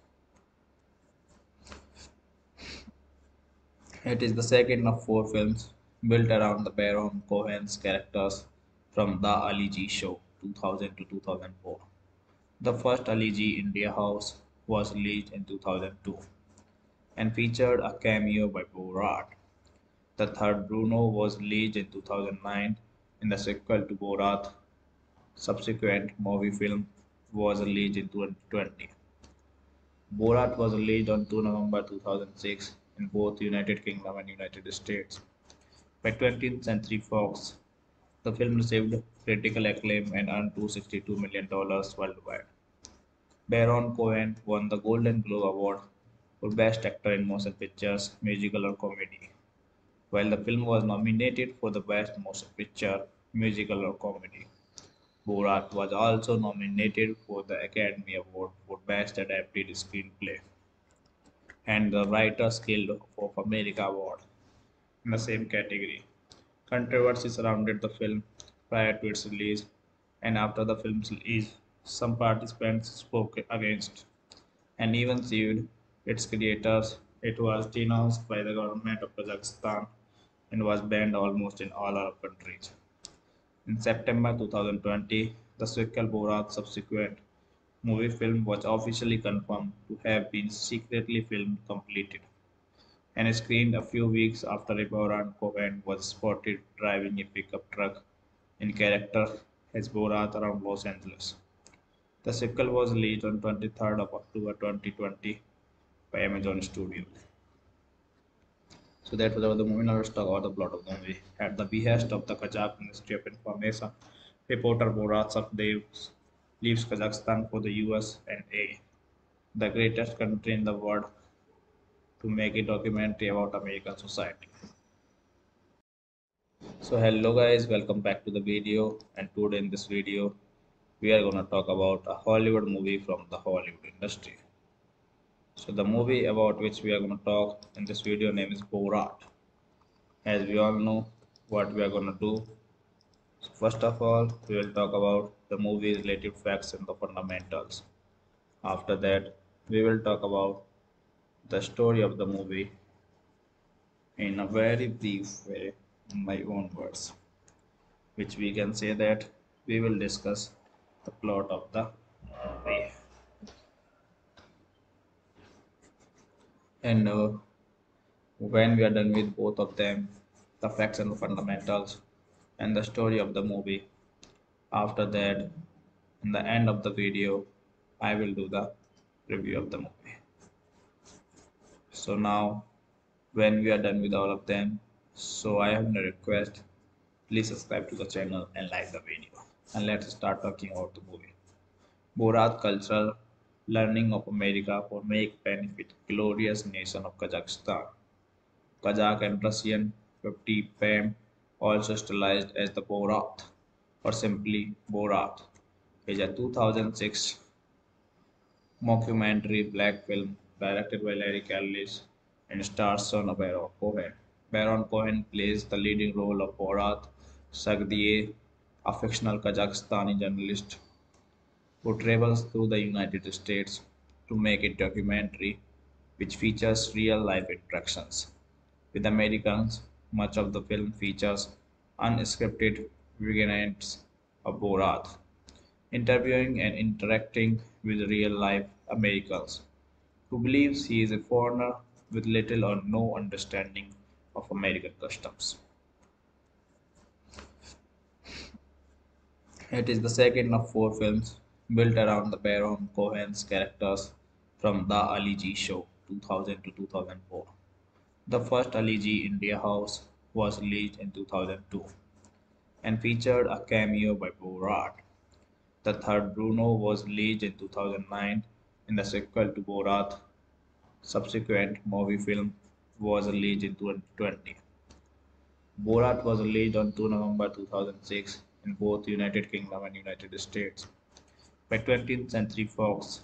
Speaker 1: It is the second of four films built around the Baron Cohen's characters from The Ali G Show 2000 to 2004. The first Ali G Indahouse was released in 2002 and featured a cameo by Borat. The third Bruno was released in 2009 and the sequel to Borat subsequent movie film was released in 2020. Borat was released on 2 November 2006 in both United Kingdom and United States. By 20th Century Fox, the film received critical acclaim and earned $262 million worldwide. Baron Cohen won the Golden Globe Award for Best Actor in Motion Pictures, Musical or Comedy, while the film was nominated for the Best Motion Picture, Musical or Comedy. Borat was also nominated for the Academy Award for Best Adapted Screenplay and the Writers Guild of America Award in the same category. Controversy surrounded the film prior to its release and after the film's release. Some participants spoke against and even sued its creators. It was denounced by the government of Kazakhstan and was banned almost in all Arab countries. In September 2020, the sequel Borat subsequent movie film was officially confirmed to have been secretly filmed completed and screened a few weeks after Baron Cohen was spotted driving a pickup truck in character as Borat around Los Angeles. The sequel was released on 23rd of October 2020 by Amazon Studios. So that was the movie. Now let's about the plot of the movie. At the behest of the Kazakh Ministry of Information, reporter Borat Sagdiyev leaves Kazakhstan for the US and A, the greatest country in the world, to make a documentary about American society. So hello guys, welcome back to the video and today in this video we are gonna talk about a Hollywood movie from the Hollywood industry. So the movie about which we are going to talk in this video name is Borat. As we all know what we are going to do. So first of all, we will talk about the movie related facts and the fundamentals. After that, we will talk about the story of the movie in a very brief way, in my own words, which we can say that we will discuss the plot of the movie. And uh, when we are done with both of them, the facts and the fundamentals, and the story of the movie, after that, in the end of the video, I will do the review of the movie. So now, when we are done with all of them, so I have a request. Please subscribe to the channel and like the video. And let's start talking about the movie. Borat cultural learning of America for make benefit glorious nation of Kazakhstan. Kazakh and Russian 50 fame also stylized as the Borat or simply Borat is a 2006 mockumentary black film directed by Larry Kallis and stars son of Baron Cohen. Baron Cohen plays the leading role of Borat Sagdiyev, a fictional Kazakhstani journalist who travels through the United States to make a documentary which features real life interactions with Americans. Much of the film features unscripted vignettes of Borat interviewing and interacting with real life Americans who believes he is a foreigner with little or no understanding of American customs. It is the second of four films built around the Baron Cohen's characters from The Ali G Show 2000 to 2004. The first Ali G Indahouse was released in 2002 and featured a cameo by Borat. The third Bruno was released in 2009 in the sequel to Borat. Subsequent movie film was released in 2020. Borat was released on 2 November 2006 in both United Kingdom and United States by 20th Century Fox.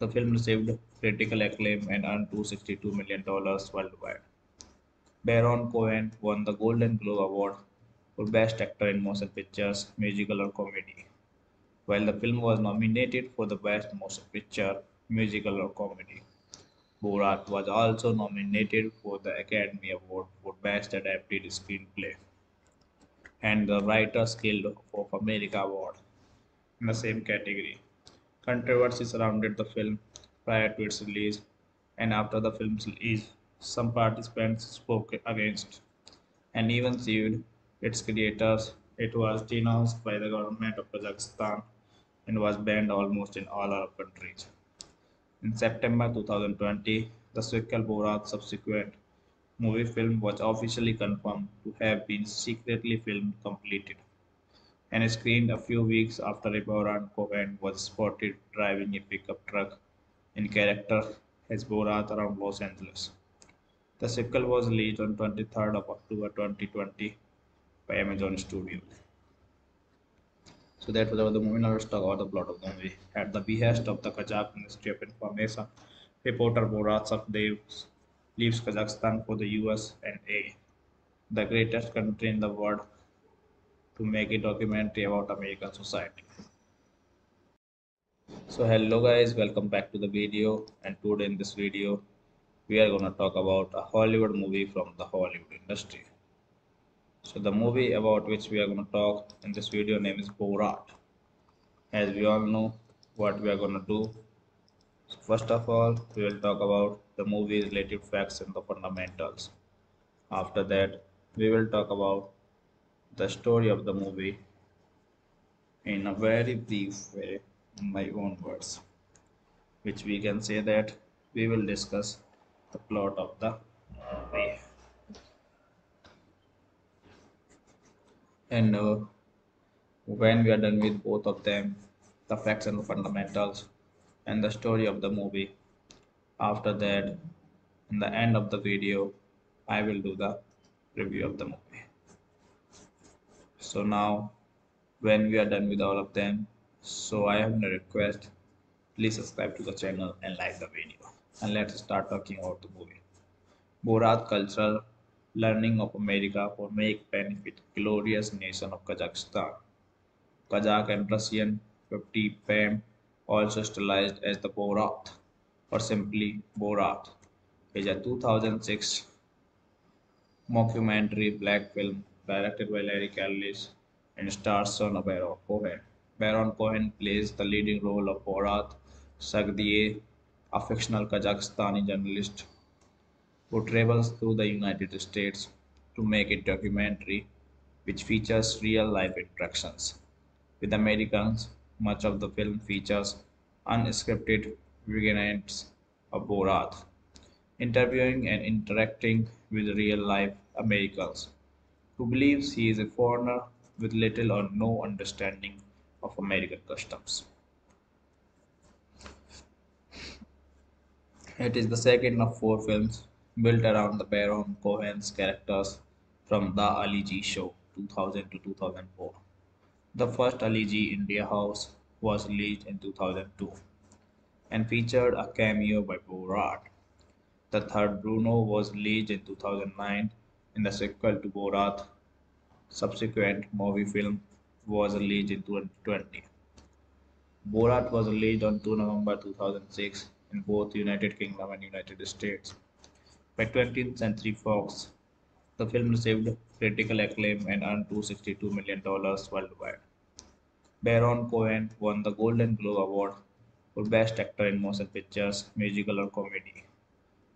Speaker 1: The film received critical acclaim and earned $262 million worldwide. Baron Cohen won the Golden Globe Award for Best Actor in Motion Pictures, Musical or Comedy, while the film was nominated for the Best Motion Picture, Musical or Comedy. Borat was also nominated for the Academy Award for Best Adapted Screenplay and the Writers Guild of America Award in the same category. Controversy surrounded the film prior to its release and after the film's release. Some participants spoke against and even sued its creators. It was denounced by the government of Kazakhstan and was banned almost in all Arab countries. In September 2020, the sequel Borat subsequent movie film was officially confirmed to have been secretly filmed completed and screened a few weeks after Baron Cohen was spotted driving a pickup truck in character as Borat around Los Angeles. The sequel was released on 23rd of October 2020 by Amazon Studios. So that was about the movie. Now let's talk about the plot of the movie. At the behest of the Kazakh Ministry of Information, reporter Borat Sagdiyev leaves Kazakhstan for the US and A, the greatest country in the world, to make a documentary about American society. So hello guys, welcome back to the video and today in this video we are gonna talk about a Hollywood movie from the Hollywood industry. So the movie about which we are gonna talk in this video name is Borat. As we all know what we are gonna do. So first of all, we will talk about the movie related facts and the fundamentals. After that, we will talk about the story of the movie in a very brief way in my own words which we can say that we will discuss the plot of the movie. And uh, when we are done with both of them the facts and the fundamentals and the story of the movie after that in the end of the video i will do the review of the movie so now when we are done with all of them so i have a request. Please subscribe to the channel and like the video. And let's start talking about the movie. Borat cultural learning of america for make benefit glorious nation of kazakhstan. Kazakh and russian 50 fame also stylized as the borat or simply borat. Is a 2006 mockumentary black film directed by larry Charles and stars Sacha baron cohen baron cohen plays the leading role of borat Sagdiyev, a fictional Kazakhstani journalist who travels through the United States to make a documentary which features real life interactions with Americans. Much of the film features unscripted vignettes of Borat interviewing and interacting with real life Americans who believes he is a foreigner with little or no understanding of American customs. It is the second of four films built around the Baron Cohen's characters from The Ali G Show 2000 to 2004. The first Ali G Indahouse was released in 2002 and featured a cameo by Borat. The third Bruno was released in 2009 in the sequel to Borat. Subsequent movie film was released in 2020. Borat was released on 2 November 2006 in both United Kingdom and United States. By 20th Century Fox, the film received critical acclaim and earned $262 million worldwide. Baron Cohen won the Golden Globe Award for Best Actor in Motion Pictures, Musical or Comedy,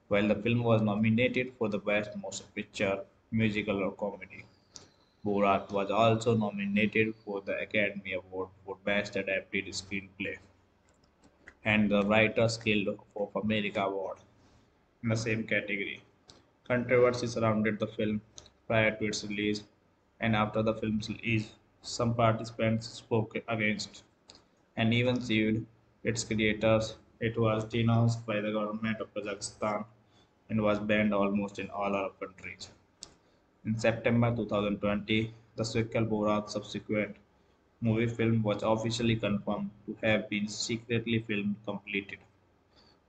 Speaker 1: while the film was nominated for the Best Motion Picture, Musical or Comedy. Borat was also nominated for the Academy Award for Best Adapted Screenplay and the Writers Guild of America Award in the same category. Controversy surrounded the film prior to its release and after the film's release. Some participants spoke against and even sued its creators. It was denounced by the government of Kazakhstan and was banned almost in all Arab countries. In September 2020, the sequel Borat subsequent movie film was officially confirmed to have been secretly filmed completed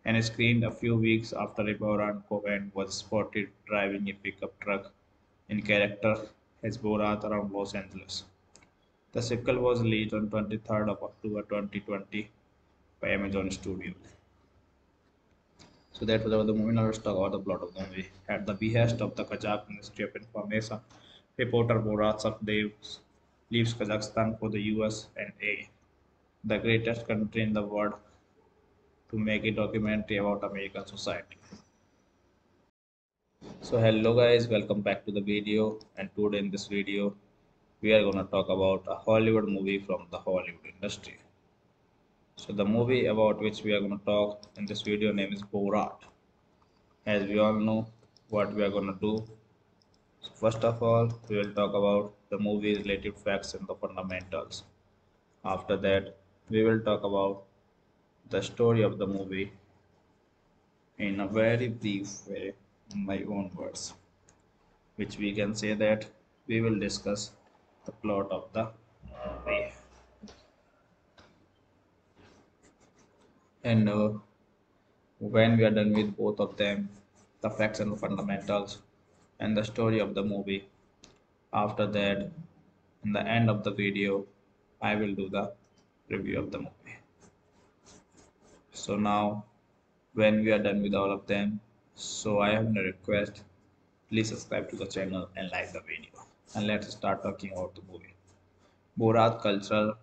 Speaker 1: and screened a few weeks after Baron Cohen was spotted driving a pickup truck in character as Borat around Los Angeles. The sequel was released on 23rd of October 2020 by Amazon Studios. So that was the movie. Talk about the plot of the movie. At the behest of the Kazakh Ministry of Information, reporter Borat Sagdiyev leaves Kazakhstan for the US and A, the greatest country in the world, to make a documentary about American society. So hello guys, welcome back to the video and today in this video we are gonna talk about a Hollywood movie from the Hollywood industry. So the movie about which we are going to talk in this video name is Borat. As we all know what we are going to do. So first of all, we will talk about the movie related facts and the fundamentals. After that, we will talk about the story of the movie in a very brief way in my own words which we can say that we will discuss the plot of the movie and uh, when we are done with both of them the facts and the fundamentals and the story of the movie after that in the end of the video i will do the review of the movie. So now when we are done with all of them so i have a request. Please subscribe to the channel and like the video. And let's start talking about the movie. Borat cultural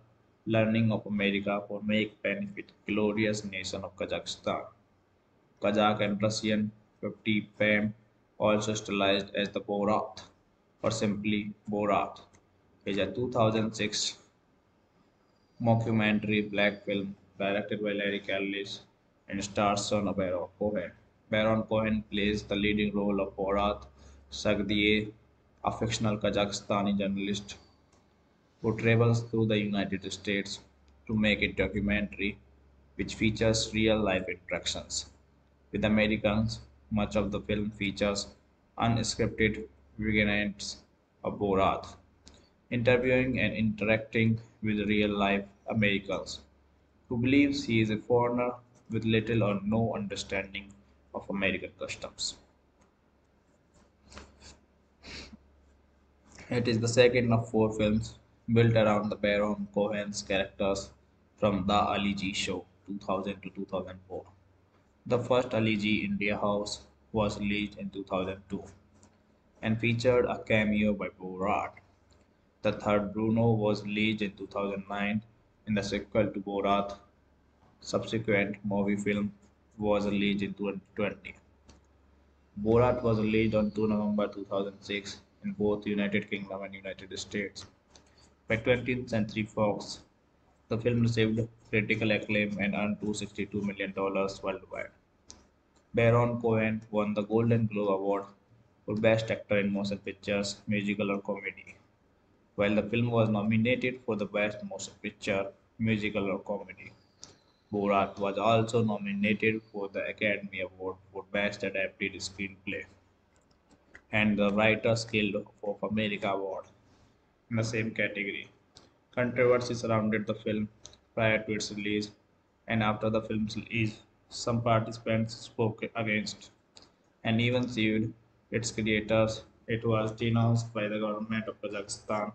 Speaker 1: learning of America for make benefit glorious nation of Kazakhstan. Kazakh and Russian 50 fame also stylized as the Borat or simply Borat is a 2006 mockumentary black film directed by Larry Charles and stars son of Baron Cohen. Baron Cohen plays the leading role of Borat Sagdiyev, a fictional Kazakhstani journalist who travels through the United States to make a documentary which features real life interactions with Americans. Much of the film features unscripted vignettes of Borat interviewing and interacting with real life Americans who believes he is a foreigner with little or no understanding of American customs. It is the second of four films built around the Baron Cohen's characters from The Ali G Show 2000 to 2004. The first Ali G Indahouse was released in 2002 and featured a cameo by Borat. The third Bruno was released in 2009 in the sequel to Borat. Subsequent movie film was released in 2020. Borat was released on 2 November 2006 in both United Kingdom and United States. By 20th Century Fox, the film received critical acclaim and earned $262 million worldwide. Baron Cohen won the Golden Globe Award for Best Actor in Motion Pictures, Musical or Comedy, while the film was nominated for the Best Motion Picture, Musical or Comedy. Borat was also nominated for the Academy Award for Best Adapted Screenplay and the Writers Guild of America Award in the same category. Controversy surrounded the film prior to its release and after the film's release. Some participants spoke against and even sued its creators. It was denounced by the government of Kazakhstan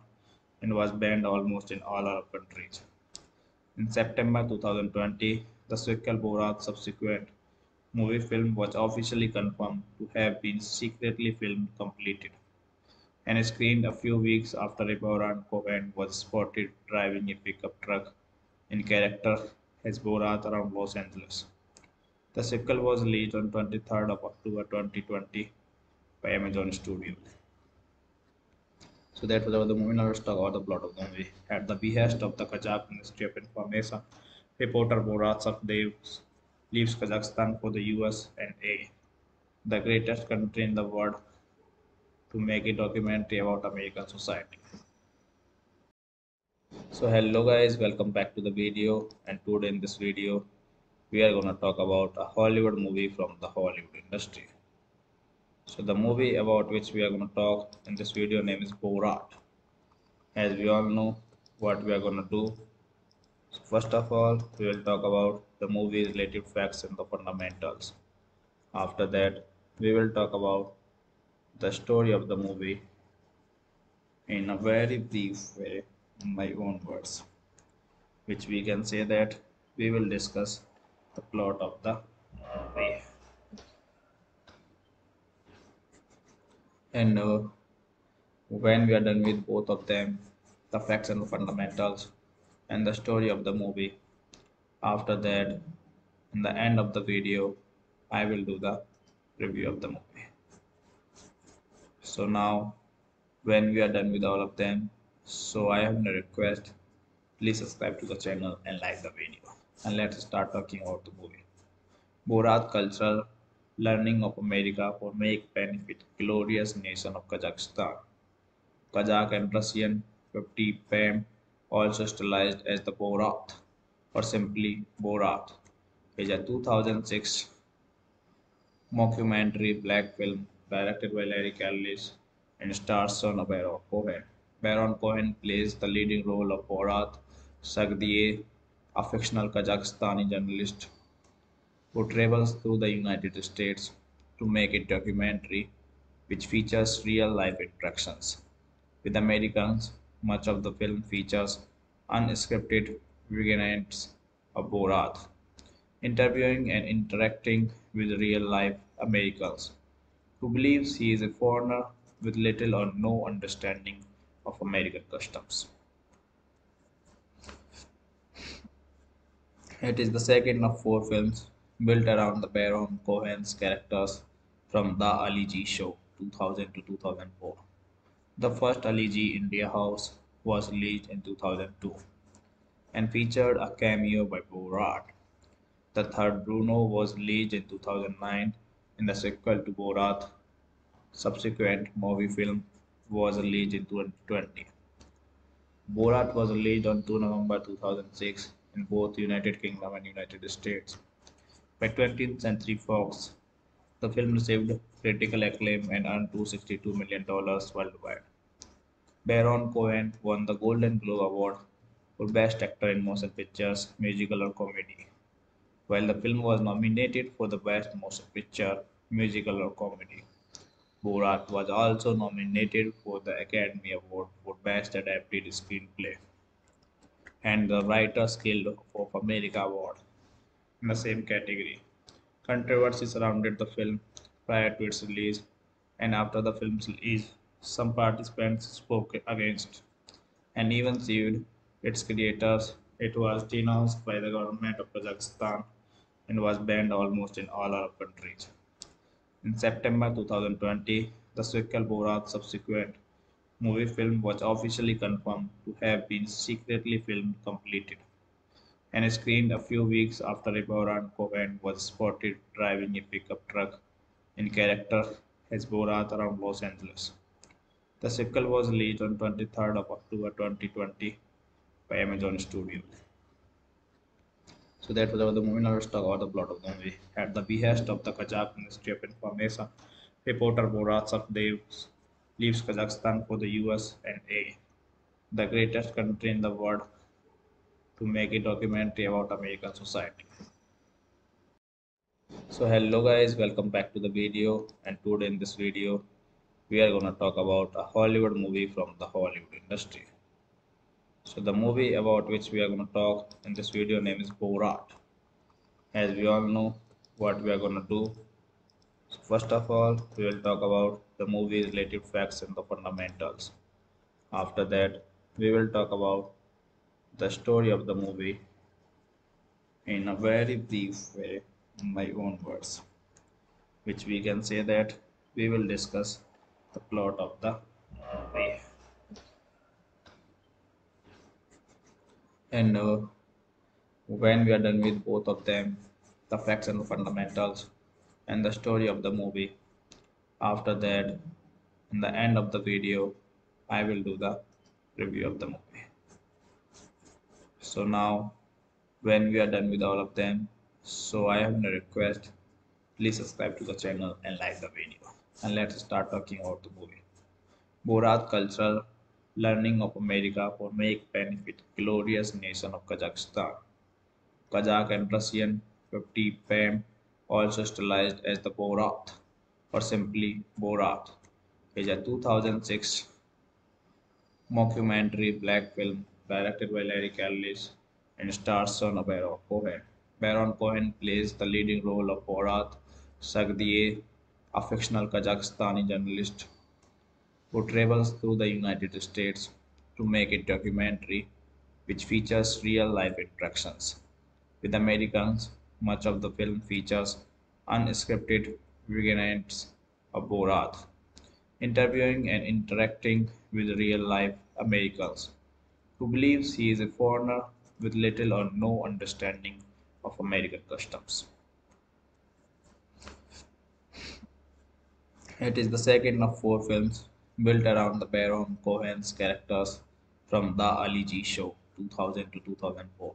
Speaker 1: and was banned almost in all Arab countries. In September 2020, the sequel Borat subsequent movie film was officially confirmed to have been secretly filmed completed and screened a few weeks after Baron Cohen was spotted driving a pickup truck in character as Borat around Los Angeles. The sequel was released on 23rd of October 2020 by Amazon Studios. So that was about the movie. Now let's talk about the plot of the movie. At the behest of the Kazakh Ministry of Information, reporter Borat Sagdiyev leaves Kazakhstan for the US and A, the greatest country in the world, to make a documentary about American society. So hello guys, welcome back to the video and today in this video we are going to talk about a Hollywood movie from the Hollywood industry. So the movie about which we are going to talk in this video name is Borat. As we all know what we are going to do. So first of all, we will talk about the movie related facts and the fundamentals. After that, we will talk about the story of the movie in a very brief way in my own words which we can say that we will discuss the plot of the movie. And uh, when we are done with both of them the facts and the fundamentals and the story of the movie after that in the end of the video i will do the review of the movie so now when we are done with all of them so i have a request. Please subscribe to the channel and like the video. And let's start talking about the movie. Borat cultural learning of america for make benefit glorious nation of kazakhstan. Kazakh and russian 50 pam also stylized as the borat or simply borat is a 2006 mockumentary black film directed by Larry Charles and stars of Baron Cohen. Baron Cohen plays the leading role of Borat Sagdiyev, a fictional Kazakhstani journalist who travels through the United States to make a documentary which features real-life interactions with Americans. Much of the film features unscripted vignettes of Borat interviewing and interacting with real-life Americans who believes he is a foreigner with little or no understanding of American customs. It is the second of four films built around the Baron Cohen's characters from The Ali G Show 2000 to 2004. The first Ali G Indahouse was released in 2002 and featured a cameo by Borat. The third Bruno was released in 2009 in the sequel to Borat subsequent movie film was released in 2020. Borat was released on 2 November 2006 in both United Kingdom and United States. By 20th Century Fox, the film received critical acclaim and earned $262 million worldwide. Baron Cohen won the Golden Globe Award for Best Actor in Motion Pictures, Musical or Comedy, while the film was nominated for the Best Motion Picture, Musical or Comedy. Borat was also nominated for the Academy Award for Best Adapted Screenplay and the Writers Guild of America Award in the same category. Controversy surrounded the film prior to its release and after the film's release. Some participants spoke against and even sued its creators. It was denounced by the government of Kazakhstan and was banned almost in all Arab countries. In September 2020, the sequel Borat subsequent movie film was officially confirmed to have been secretly filmed completed and screened a few weeks after Baron Cohen was spotted driving a pickup truck in character as Borat around Los Angeles. The sequel was released on 23rd of October 2020 by Amazon Studios. So that was the movie. Let's talk about the plot of the movie. At the behest of the Kazakh Ministry of Information, reporter Borat Sagdiyev leaves Kazakhstan for the US and A, the greatest country in the world, to make a documentary about American society. So hello guys, welcome back to the video and today in this video we are gonna talk about a Hollywood movie from the Hollywood industry. So the movie about which we are going to talk in this video name is Borat. As we all know what we are going to do. So first of all, we will talk about the movie related facts and the fundamentals. After that, we will talk about the story of the movie in a very brief way in my own words which we can say that we will discuss the plot of the movie and uh, when we are done with both of them the facts and the fundamentals and the story of the movie after that in the end of the video i will do the review of the movie. So now when we are done with all of them so i have a request please subscribe to the channel and like the video. And let's start talking about the movie. Borat cultural learning of America for make benefit glorious nation of Kazakhstan. Kazakh and Russian 50 fame also stylized as the Borat or simply Borat is a 2006 mockumentary black film directed by Larry Kallis and stars son of Baron Cohen. Baron Cohen plays the leading role of Borat Sagdiyev, a fictional Kazakhstani journalist who travels through the United States to make a documentary which features real life interactions with Americans. Much of the film features unscripted vignettes of Borat interviewing and interacting with real life Americans who believes he is a foreigner with little or no understanding of American customs. It is the second of four films built around the Baron Cohen's characters from The Ali G Show 2000 to 2004.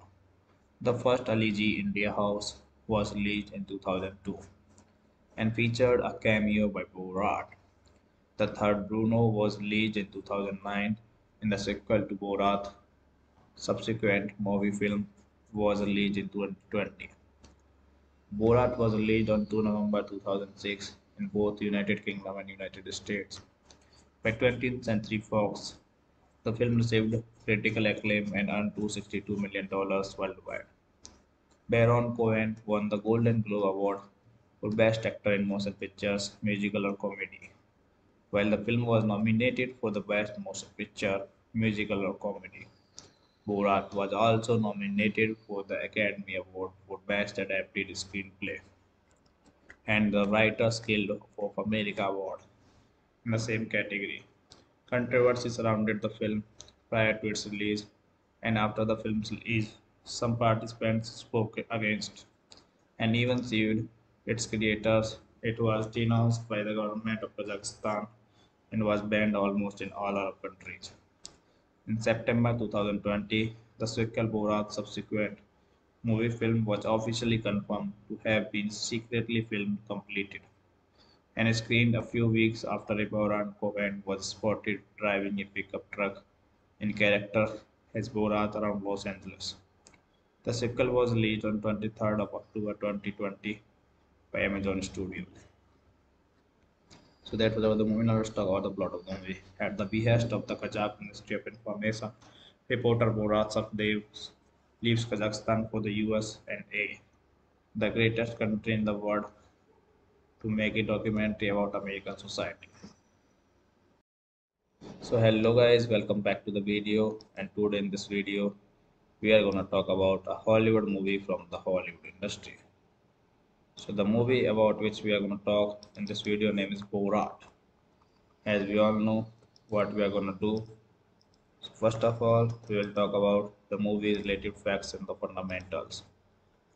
Speaker 1: The first Ali G Indahouse was released in 2002 and featured a cameo by Borat. The third Bruno was released in 2009 in the sequel to Borat. Subsequent movie film was released in 2020. Borat was released on 2 November 2006 in both United Kingdom and United States. By 20th Century Fox, the film received critical acclaim and earned $262 million worldwide. Baron Cohen won the Golden Globe Award for Best Actor in Motion Pictures, Musical or Comedy, while the film was nominated for the Best Motion Picture, Musical or Comedy. Borat was also nominated for the Academy Award for Best Adapted Screenplay and the Writers Guild of America Award in the same category. Controversy surrounded the film prior to its release and after the film's release. Some participants spoke against and even sued its creators. It was denounced by the government of Kazakhstan and was banned almost in all Arab countries. In September 2020, the sequel Borat subsequent movie film was officially confirmed to have been secretly filmed completed and screened a few weeks after Baron Cohen was spotted driving a pickup truck in character as Borat around Los Angeles. The sequel was released on 23rd of October 2020 by Amazon Studios. So that was about the movie. Now let's talk about the plot of the movie. At the behest of the Kazakh Ministry of Information, reporter Borat Sagdiyev leaves Kazakhstan for the US and A, the greatest country in the world to make a documentary about American society. So hello guys, welcome back to the video and today in this video we are gonna talk about a Hollywood movie from the Hollywood industry. So the movie about which we are gonna talk in this video name is Borat. As we all know what we are gonna do. So first of all, we will talk about the movie related facts and the fundamentals.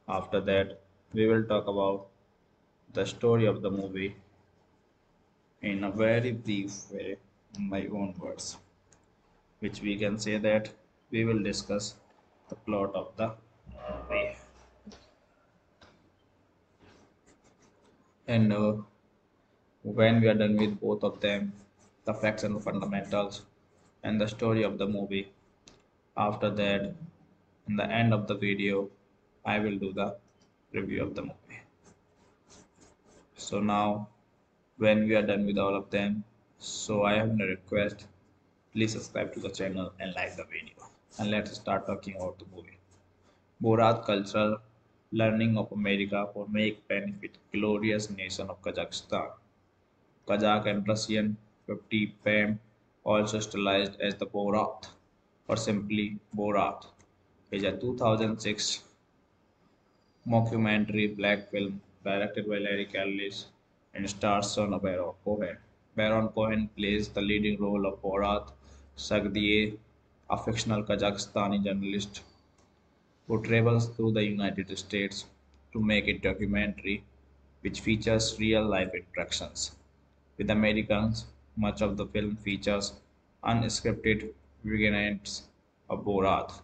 Speaker 1: After that, we will talk about the story of the movie in a very brief way in my own words which we can say that we will discuss the plot of the movie. And uh, when we are done with both of them the facts and the fundamentals and the story of the movie after that in the end of the video i will do the review of the movie. So now, when we are done with all of them, so I have a request. Please subscribe to the channel and like the video. And let's start talking about the movie. Borat cultural learning of America for make benefit glorious nation of Kazakhstan. Kazakh and Russian 50 fame also stylized as the Borat or simply Borat is a 2006 mockumentary black film directed by Larry Charles and stars Sacha Baron Cohen. Baron Cohen plays the leading role of Borat Sagdiyev, a fictional Kazakhstani journalist who travels through the United States to make a documentary which features real life interactions with Americans. Much of the film features unscripted vignettes of Borat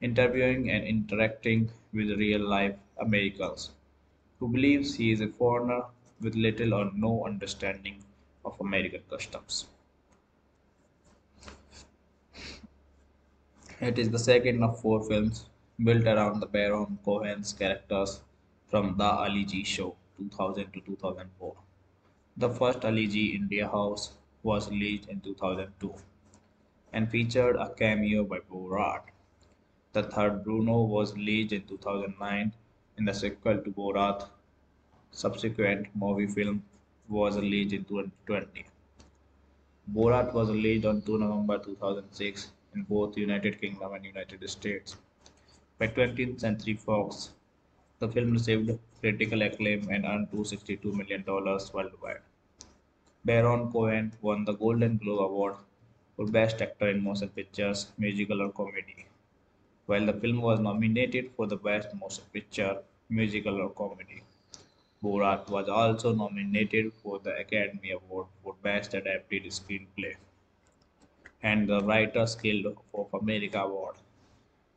Speaker 1: interviewing and interacting with real life Americans who believes he is a foreigner with little or no understanding of American customs. It is the second of four films built around the Baron Cohen's characters from The Ali G Show 2000 to 2004. The first Ali G Indahouse was released in 2002 and featured a cameo by Borat. The third Bruno was released in 2009 in the sequel to Borat. Subsequent movie film was released in 2020. Borat was released on 2 November 2006 in both United Kingdom and United States by 20th Century Fox. The film received critical acclaim and earned $262 million worldwide. Baron Cohen won the Golden Globe Award for Best Actor in Motion Pictures, Musical or Comedy, while the film was nominated for the Best Motion Picture, Musical or Comedy. Borat was also nominated for the Academy Award for Best Adapted Screenplay and the Writers Guild of America Award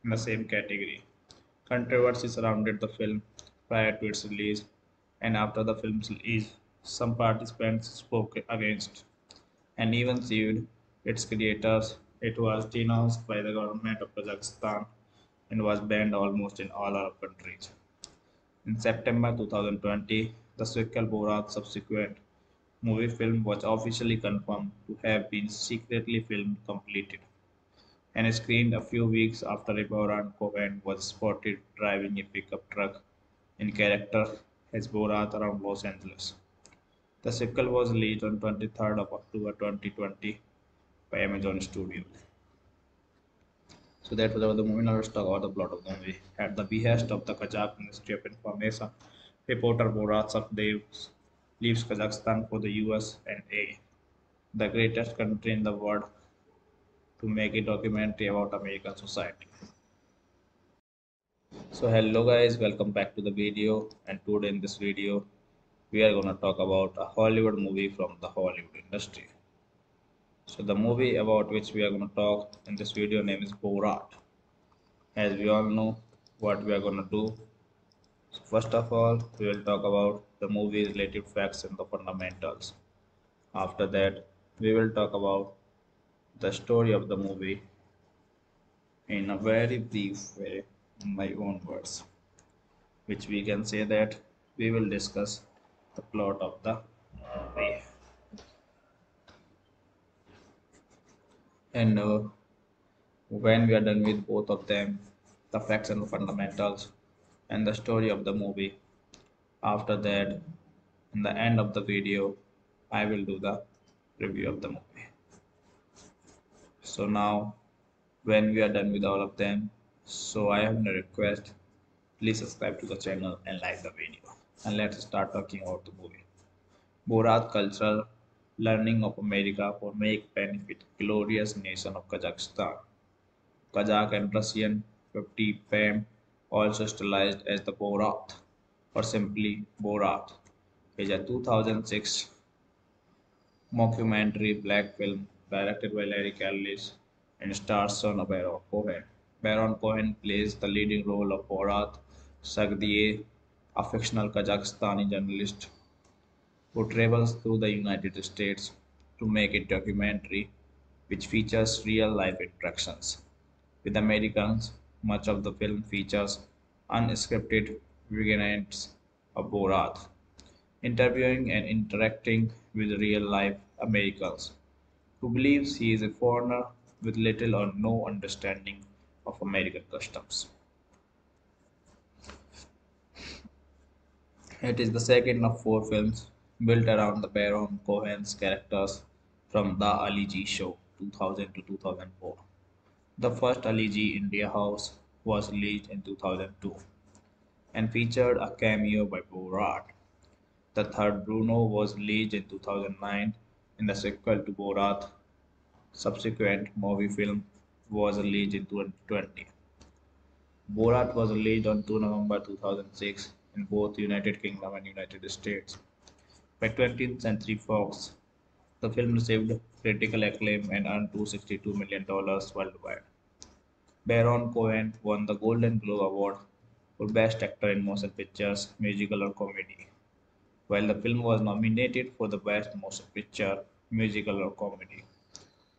Speaker 1: in the same category. Controversy surrounded the film prior to its release and after the film's release. Some participants spoke against and even sued its creators. It was denounced by the government of Kazakhstan and was banned almost in all Arab countries. In September 2020, the sequel Borat subsequent movie film was officially confirmed to have been secretly filmed completed and screened a few weeks after Baron Cohen was spotted driving a pickup truck in character as Borat around Los Angeles. The sequel was released on 23rd of October 2020 by Amazon Studios. So that was the movie. Talk about the plot of the movie. At the behest of the Kazakh Ministry of Information, reporter Borat Sagdiyev leaves Kazakhstan for the US and A, the greatest country in the world, to make a documentary about American society. So hello guys, welcome back to the video and today in this video we are gonna talk about a Hollywood movie from the Hollywood industry. So the movie about which we are going to talk in this video name is Borat. As we all know what we are going to do. So first of all, we will talk about the movie related facts and the fundamentals. After that, we will talk about the story of the movie in a very brief way in my own words which we can say that we will discuss the plot of the movie and uh, when we are done with both of them the facts and the fundamentals and the story of the movie after that in the end of the video i will do the review of the movie. So now when we are done with all of them so i have a request please subscribe to the channel and like the video. And let's start talking about the movie. Borat cultural learning of America for make benefit glorious nation of Kazakhstan. Kazakh and Russian 50 fame also stylized as the Borat or simply Borat is a 2006 mockumentary black film directed by Larry Callis and stars son of Baron Cohen. Baron Cohen plays the leading role of Borat Sagdiyev, a fictional Kazakhstani journalist who travels through the United States to make a documentary which features real life interactions with Americans. Much of the film features unscripted vignettes of Borat interviewing and interacting with real life Americans who believes he is a foreigner with little or no understanding of American customs. It is the second of four films built around the Baron Cohen's characters from The Ali G Show 2000 to 2004. The first Ali G Indahouse was released in 2002 and featured a cameo by Borat. The third Bruno was released in 2009 in the sequel to Borat. Subsequent movie film was released in 2020. Borat was released on 2 November 2006 in both United Kingdom and United States. By 20th Century Fox, the film received critical acclaim and earned $262 million worldwide. Baron Cohen won the Golden Globe Award for Best Actor in Motion Pictures, Musical or Comedy, while the film was nominated for the Best Motion Picture, Musical or Comedy.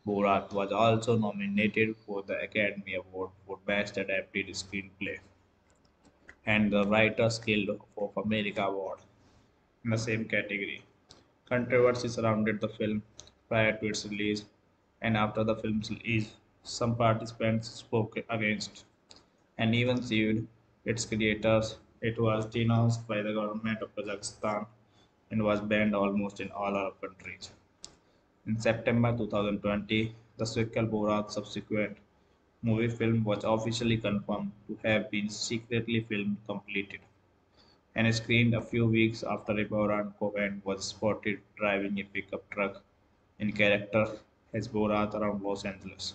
Speaker 1: Borat was also nominated for the Academy Award for Best Adapted Screenplay and the Writers Guild of America Award in the same category. Controversy surrounded the film prior to its release and after the film's release. Some participants spoke against and even sued its creators. It was denounced by the government of Kazakhstan and was banned almost in all Arab countries. In September 2020, the sequel Borat subsequent movie film was officially confirmed to have been secretly filmed completed and screened a few weeks after Baron Cohen was spotted driving a pickup truck in character as Borat around Los Angeles.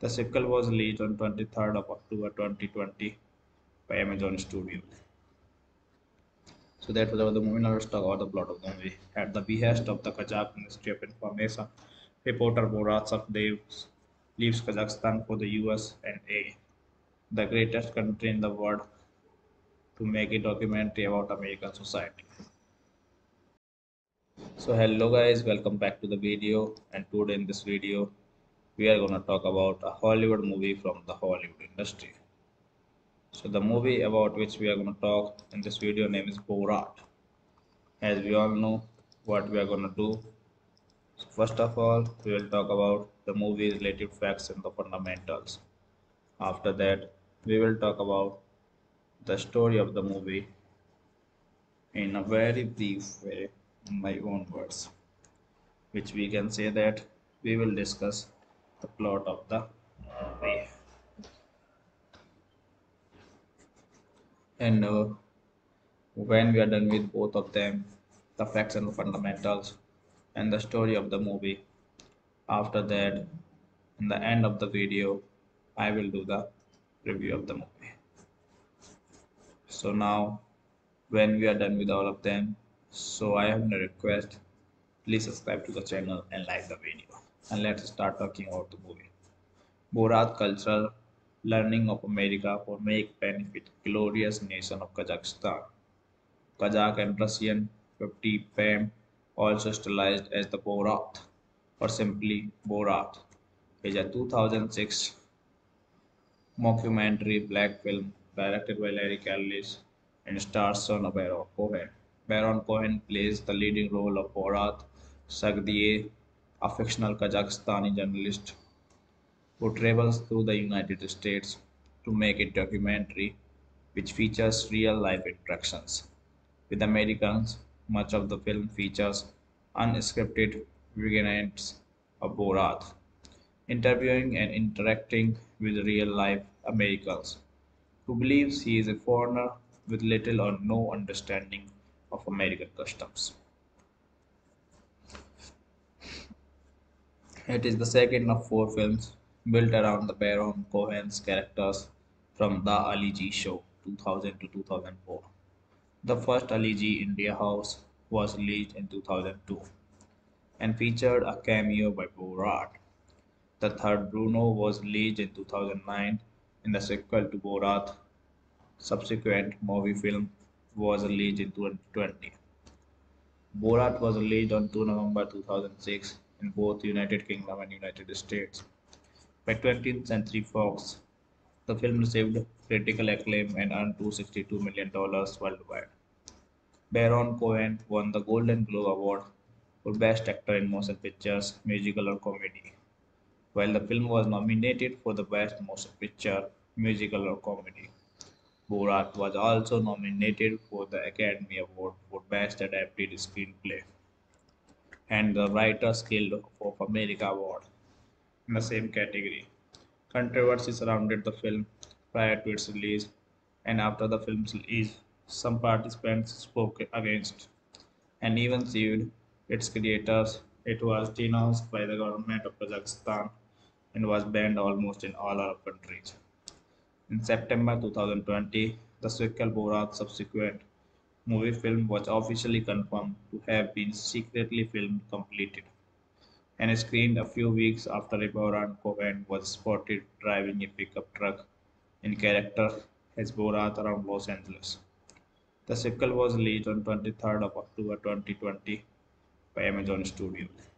Speaker 1: The sequel was released on 23rd of October 2020 by Amazon Studios. So that was about the movie. Now let's talk about the plot of the movie. At the behest of the Kazakh Ministry of Information, reporter Borat Sagdiyev leaves Kazakhstan for the US and A, the greatest country in the world, to make a documentary about American society. So hello guys, welcome back to the video and today in this video we are gonna talk about a Hollywood movie from the Hollywood industry. So the movie about which we are gonna talk in this video name is Borat. As we all know what we are gonna do. So first of all, we will talk about the movie's related facts and the fundamentals. After that, we will talk about the story of the movie in a very brief way in my own words which we can say that we will discuss the plot of the movie. And uh, when we are done with both of them the facts and the fundamentals and the story of the movie after that in the end of the video i will do the review of the movie so now when we are done with all of them so i have a request. Please subscribe to the channel and like the video. And let's start talking about the movie. Borat cultural learning of america for make benefit glorious nation of kazakhstan. Kazakh and russian 50 fame also stylized as the borat or simply borat is a 2006 mockumentary black film directed by Larry Charles and stars of Baron Cohen. Baron Cohen plays the leading role of Borat Sagdiyev, a fictional Kazakhstani journalist who travels through the United States to make a documentary which features real-life interactions with Americans. Much of the film features unscripted vignettes of Borat interviewing and interacting with real-life Americans who believes he is a foreigner with little or no understanding of American customs. It is the second of four films built around the Baron Cohen's characters from The Ali G Show 2000 to 2004. The first Ali G Indahouse was released in 2002 and featured a cameo by Borat. The third Bruno was released in 2009 in the sequel to Borat. Subsequent movie film was released in 2020. Borat was released on 2 November 2006 in both United Kingdom and United States. By 20th Century Fox, the film received critical acclaim and earned $262 million worldwide. Baron Cohen won the Golden Globe Award for Best Actor in Motion Pictures, Musical or Comedy, while the film was nominated for the Best Motion Picture, Musical or Comedy. Borat was also nominated for the Academy Award for Best Adapted Screenplay and the Writers Guild of America Award in the same category. Controversy surrounded the film prior to its release and after the film's release. Some participants spoke against and even sued its creators. It was denounced by the government of Kazakhstan and was banned almost in all Arab countries. In September 2020, the sequel Borat subsequent movie film was officially confirmed to have been secretly filmed completed and screened a few weeks after Baron Cohen was spotted driving a pickup truck in character as Borat around Los Angeles. The sequel was released on 23rd of October 2020 by Amazon Studios.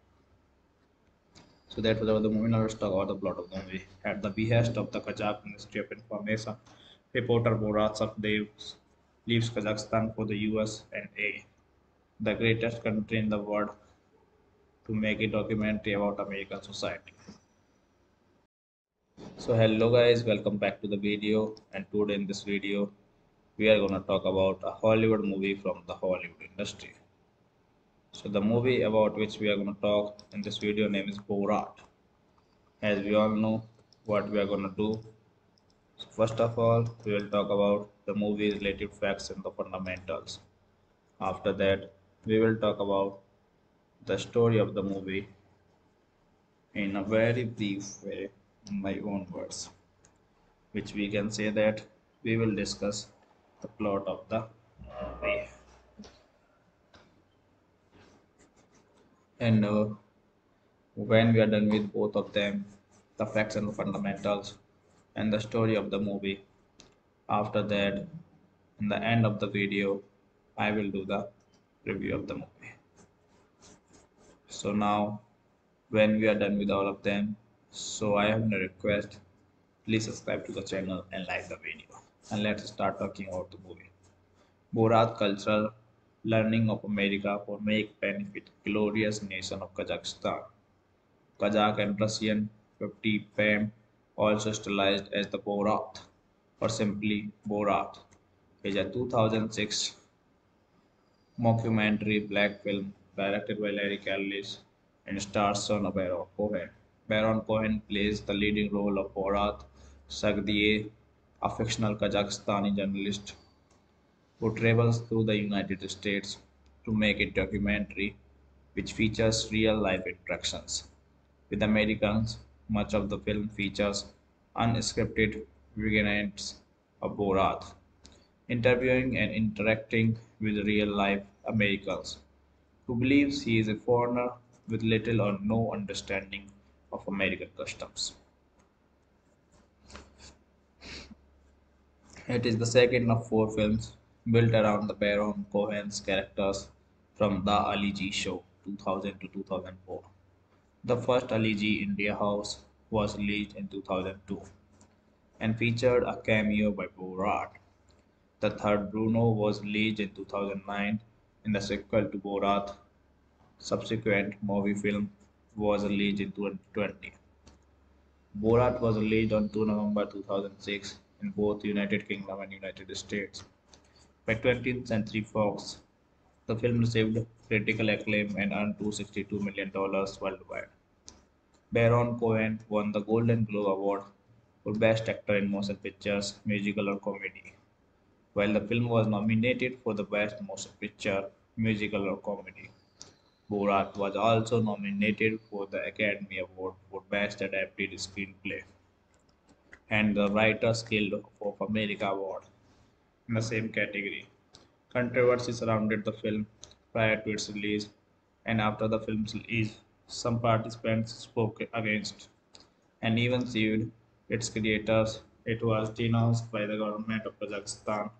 Speaker 1: So that was the movie. Talk about the plot of the movie. At the behest of the Kazakh Ministry of Information, reporter Borat Sagdiyev leaves Kazakhstan for the US and A, the greatest country in the world, to make a documentary about American society. So hello guys, welcome back to the video and today in this video we are gonna talk about a Hollywood movie from the Hollywood industry. So the movie about which we are going to talk in this video name is Borat. As we all know what we are going to do. So first of all, we will talk about the movie related facts and the fundamentals. After that, we will talk about the story of the movie in a very brief way in my own words which we can say that we will discuss the plot of the movie and uh, when we are done with both of them the facts and the fundamentals and the story of the movie after that in the end of the video i will do the review of the movie. So now when we are done with all of them so i have a request please subscribe to the channel and like the video. And let's start talking about the movie. Borat cultural learning of America for make benefit glorious nation of Kazakhstan. Kazakh and Russian 50 fame also stylized as the Borat or simply Borat is a 2006 mockumentary black film directed by Larry Charles and stars son of Baron Cohen. Baron Cohen plays the leading role of Borat Sagdiyev, a fictional Kazakhstani journalist who travels through the United States to make a documentary which features real life interactions with Americans. Much of the film features unscripted vignettes of Borat interviewing and interacting with real life Americans who believes he is a foreigner with little or no understanding of American customs. It is the second of four films built around the Baron Cohen's characters from The Ali G Show 2000 to 2004. The first Ali G Indahouse was released in 2002 and featured a cameo by Borat. The third Bruno was released in 2009 in the sequel to Borat. Subsequent movie film was released in 2020. Borat was released on 2 November 2006 in both United Kingdom and United States. By 20th Century Fox, the film received critical acclaim and earned $262 million worldwide. Baron Cohen won the Golden Globe Award for Best Actor in Motion Pictures, Musical or Comedy, while the film was nominated for the Best Motion Picture, Musical or Comedy. Borat was also nominated for the Academy Award for Best Adapted Screenplay and the Writers Guild of America Award in the same category. Controversy surrounded the film prior to its release and after the film's release. Some participants spoke against and even sued its creators. It was denounced by the government of Kazakhstan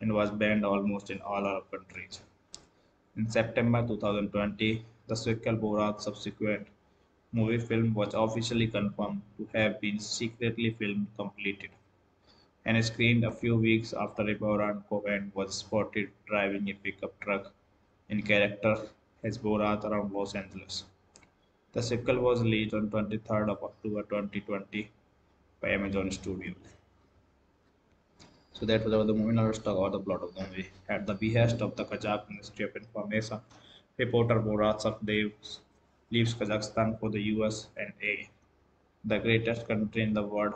Speaker 1: and was banned almost in all Arab countries. In September 2020, the sequel Borat subsequent movie film was officially confirmed to have been secretly filmed completed and screened a few weeks after Baron Cohen was spotted driving a pickup truck in character as Borat around Los Angeles. The sequel was released on 23rd of October 2020 by Amazon Studios. So that was about the movie. Now let's talk about the plot of the movie. At the behest of the Kazakh Ministry of Information, reporter Borat Sagdiyev leaves Kazakhstan for the US and A, the greatest country in the world,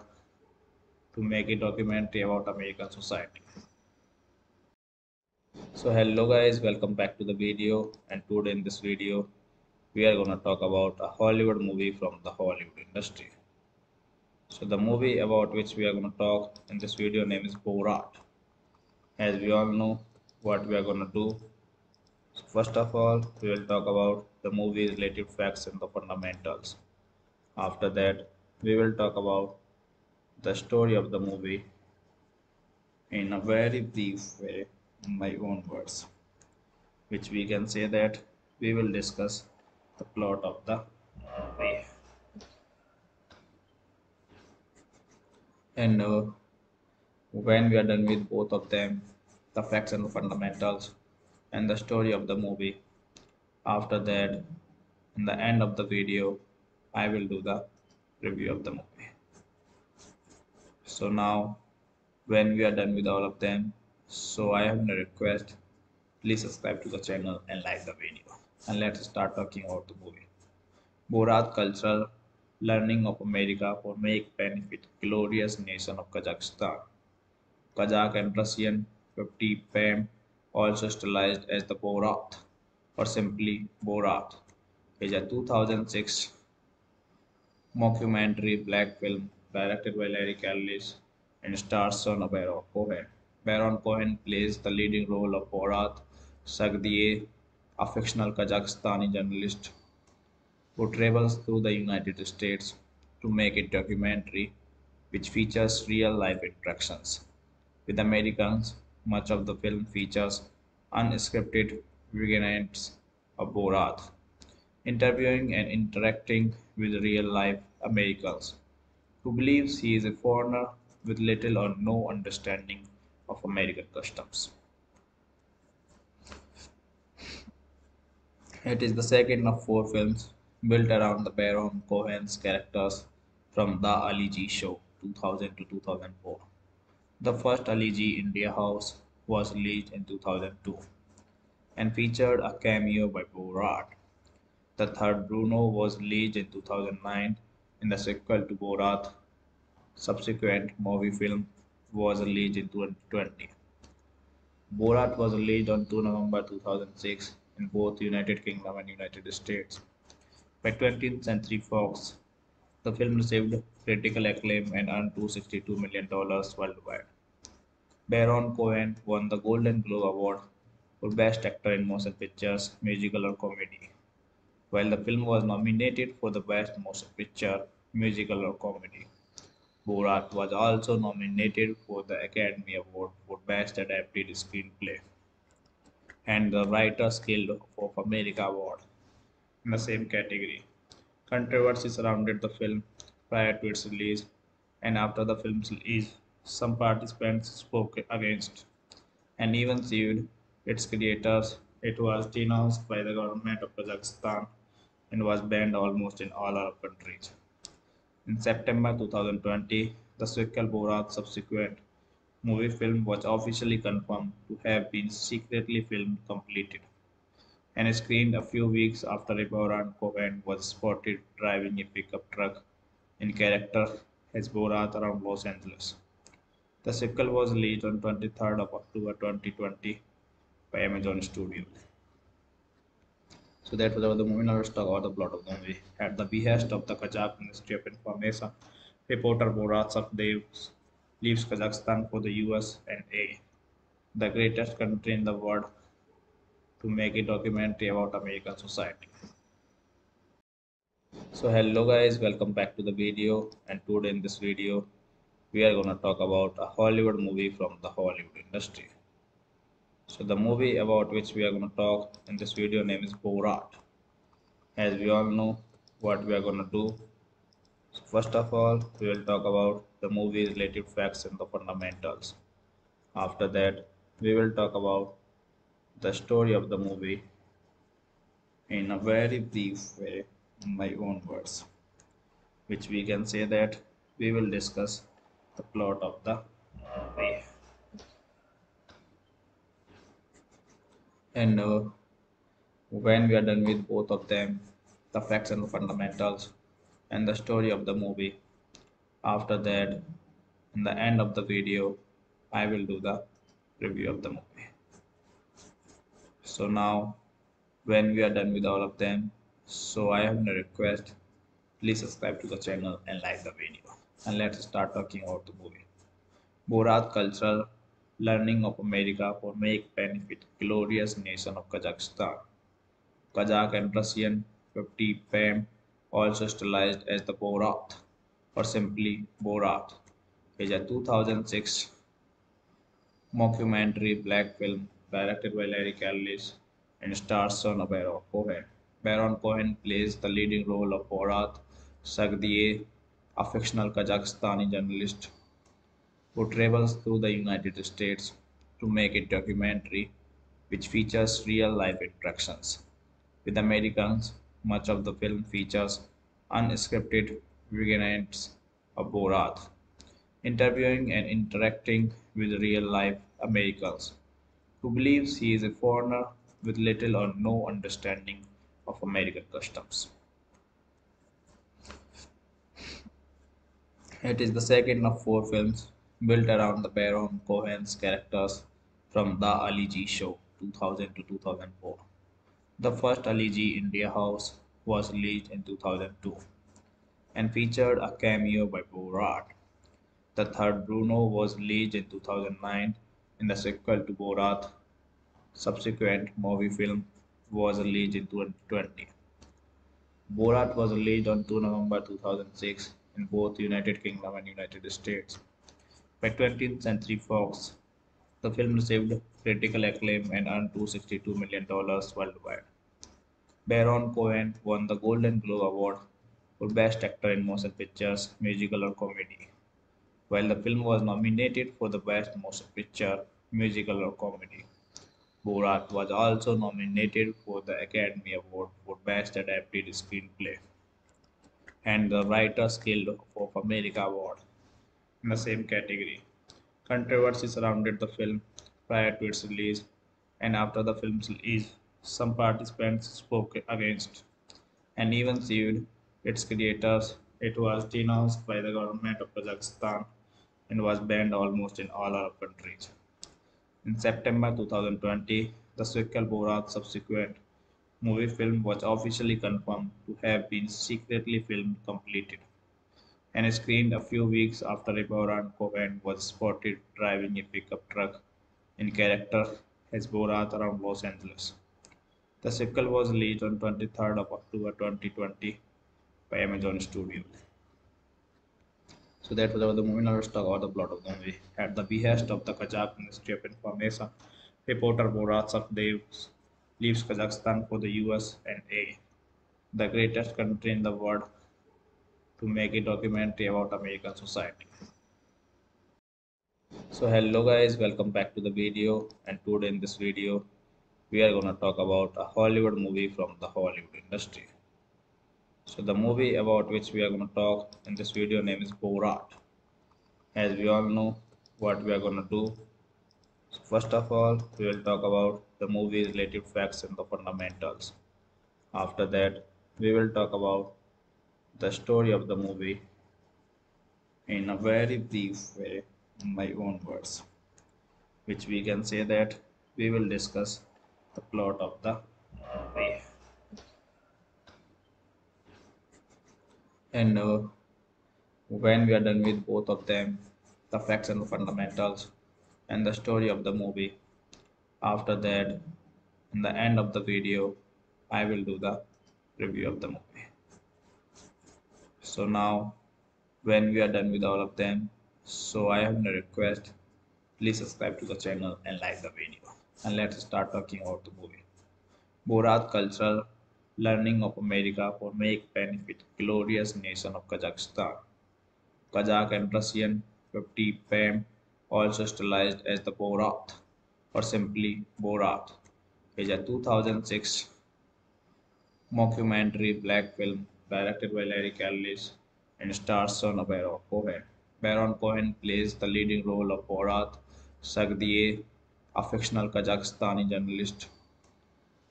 Speaker 1: to make a documentary about American society. So hello guys, welcome back to the video and today in this video we are gonna talk about a Hollywood movie from the Hollywood industry. So the movie about which we are gonna talk in this video name is Borat. As we all know what we are gonna do. So first of all, we will talk about the movie related facts and the fundamentals. After that, we will talk about the story of the movie in a very brief way in my own words which we can say that we will discuss the plot of the movie. And uh, when we are done with both of them the facts and the fundamentals and the story of the movie after that in the end of the video i will do the review of the movie so now when we are done with all of them so i have a request. Please subscribe to the channel and like the video. And let's start talking about the movie. Borat cultural learning of america for make benefit glorious nation of kazakhstan. Kazakh and russian 50 pam also stylized as the borat or simply borat. Is a 2006 mockumentary black film directed by Larry Charles and stars Sacha Baron Cohen. Baron Cohen plays the leading role of Borat Sagdiyev, a fictional Kazakhstani journalist who travels through the United States to make a documentary which features real-life interactions with Americans. Much of the film features unscripted vignettes of Borat interviewing and interacting with real-life Americans who believes he is a foreigner with little or no understanding of American customs. It is the second of four films built around the Baron Cohen's characters from The Ali G Show 2000 to 2004. The first Ali G Indahouse was released in 2002 and featured a cameo by Borat. The third Bruno was released in 2009 in the sequel to Borat. Subsequent movie film was released in 2020. Borat was released on 2 November 2006 in both United Kingdom and United States. By 20th Century Fox, the film received critical acclaim and earned $262 million worldwide. Baron Cohen won the Golden Globe Award for Best Actor in Motion Pictures, Musical or Comedy, while the film was nominated for the Best Motion Picture, Musical or Comedy. Borat was also nominated for the Academy Award for Best Adapted Screenplay and the Writers Guild of America Award in the same category. Controversy surrounded the film prior to its release and after the film's release. Some participants spoke against and even sued its creators. It was denounced by the government of Kazakhstan and was banned almost in all Arab countries. In September 2020, the sequel Borat subsequent movie film was officially confirmed to have been secretly filmed completed and screened a few weeks after Baron Cohen was spotted driving a pickup truck in character as Borat around Los Angeles. The sequel was released on 23rd of October 2020 by Amazon Studios. So that was the movie. Talk about the plot of the movie. At the behest of the Kazakh Ministry of Information, reporter Borat Sagdiyev leaves Kazakhstan for the US and A, the greatest country in the world, to make a documentary about American society. So hello guys, welcome back to the video and today in this video we are gonna talk about a Hollywood movie from the Hollywood industry. So the movie about which we are going to talk in this video name is Borat. As we all know what we are going to do. So first of all, we will talk about the movie related facts and the fundamentals. After that, we will talk about the story of the movie in a very brief way in my own words, which we can say that we will discuss the plot of the movie. And uh, when we are done with both of them, the facts and the fundamentals, and the story of the movie, after that, in the end of the video, I will do the review of the movie. So now, when we are done with all of them, so I have a request. Please subscribe to the channel and like the video. And let's start talking about the movie. Borat cultural learning of America for make benefit glorious nation of Kazakhstan. Kazakh and Russian 50 fame also stylized as the Borat or simply Borat is a 2006 mockumentary black film directed by Larry Kallis and stars son of Baron Cohen. Baron Cohen plays the leading role of Borat Sagdiyev, a fictional Kazakhstani journalist who travels through the United States to make a documentary which features real life interactions with Americans. Much of the film features unscripted vignettes of Borat interviewing and interacting with real life Americans who believes he is a foreigner with little or no understanding of American customs. It is the second of four films built around the Baron Cohen's characters from The Ali G Show 2000 to 2004. The first Ali G Indahouse was released in 2002 and featured a cameo by Borat. The third Bruno was released in 2009 in the sequel to Borat. Subsequent movie film was released in 2020. Borat was released on 2 November 2006 in both United Kingdom and United States. By 20th Century Fox, the film received critical acclaim and earned $262 million worldwide. Baron Cohen won the Golden Globe Award for Best Actor in Motion Pictures, Musical or Comedy, while the film was nominated for the Best Motion Picture, Musical or Comedy. Borat was also nominated for the Academy Award for Best Adapted Screenplay and the Writers Guild of America Award in the same category. Controversy surrounded the film prior to its release and after the film's release. Some participants spoke against and even sued its creators. It was denounced by the government of Kazakhstan and was banned almost in all Arab countries. In September 2020, the sequel Borat subsequent movie film was officially confirmed to have been secretly filmed completed and screened a few weeks after Baron Cohen was spotted driving a pickup truck in character as Borat around Los Angeles. The sequel was released on 23rd of October 2020 by Amazon Studios. So that was about the movie. Now let's talk about the plot of the movie. At the behest of the Kazakh Ministry of Information, reporter Borat Sagdiyev leaves Kazakhstan for the US and A, the greatest country in the world, to make a documentary about American society. So hello guys, welcome back to the video and today in this video we are gonna talk about a Hollywood movie from the Hollywood industry. So the movie about which we are going to talk in this video name is Borat. As we all know what we are going to do. So first of all, we will talk about the movie related facts and the fundamentals. After that, we will talk about the story of the movie in a very brief way in my own words, which we can say that we will discuss the plot of the movie. and uh, when we are done with both of them the facts and the fundamentals and the story of the movie after that in the end of the video i will do the review of the movie so now when we are done with all of them so i have a request please subscribe to the channel and like the video and let's start talking about the movie. Borat cultural learning of America for make benefit glorious nation of Kazakhstan. Kazakh and Russian 50 fame also stylized as the Borat or simply Borat is a 2006 mockumentary black film directed by Larry Charles and stars Sacha Baron Cohen. Baron Cohen plays the leading role of Borat Sagdiyev, a fictional Kazakhstani journalist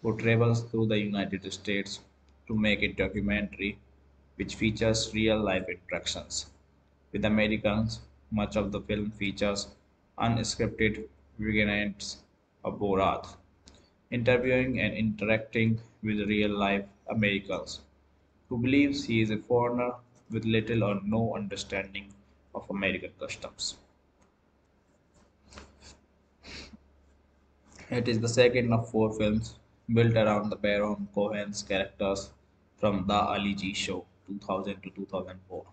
Speaker 1: who travels through the United States to make a documentary which features real life interactions with Americans. Much of the film features unscripted vignettes of Borat interviewing and interacting with real life Americans who believes he is a foreigner with little or no understanding of American customs. It is the second of four films built around the Baron Cohen's characters from The Ali G Show 2000 to 2004.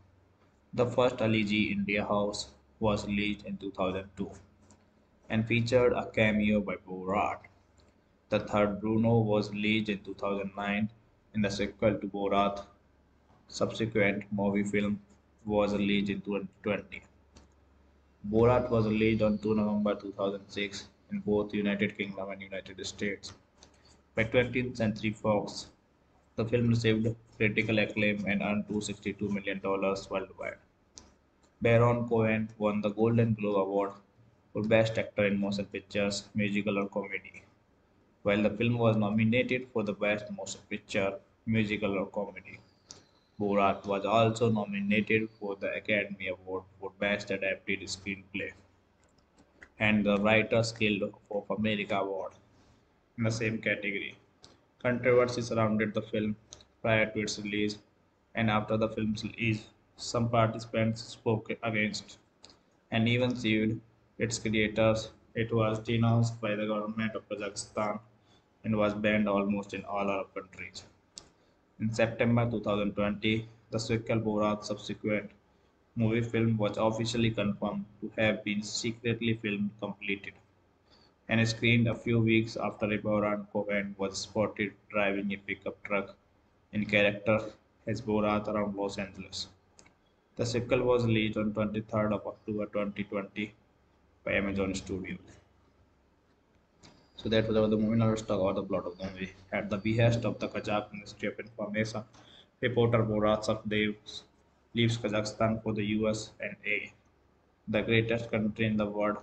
Speaker 1: The first Ali G Indahouse was released in 2002 and featured a cameo by Borat. The third Bruno was released in 2009 in the sequel to Borat. Subsequent movie film was released in 2020. Borat was released on 2 November 2006 in both United Kingdom and United States. By 20th Century Fox, the film received critical acclaim and earned $262 million worldwide. Baron Cohen won the Golden Globe Award for Best Actor in Motion Pictures, Musical or Comedy, while the film was nominated for the Best Motion Picture, Musical or Comedy. Borat was also nominated for the Academy Award for Best Adapted Screenplay and the Writers Guild of America Award in the same category. Controversy surrounded the film prior to its release and after the film's release. Some participants spoke against and even sued its creators. It was denounced by the government of Kazakhstan and was banned almost in all Arab countries. In September 2020, the sequel Borat subsequent movie film was officially confirmed to have been secretly filmed completed and screened a few weeks after Baron Cohen was spotted driving a pickup truck in character as Borat around Los Angeles. The sequel was released on 23rd of October 2020 by Amazon Studios. So that was the let's talk about the plot of the movie. At the behest of the Kazakh Ministry of Information, reporter Borat Sagdiyev leaves Kazakhstan for the US and A, the greatest country in the world,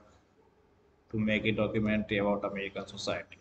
Speaker 1: to make a documentary about American society.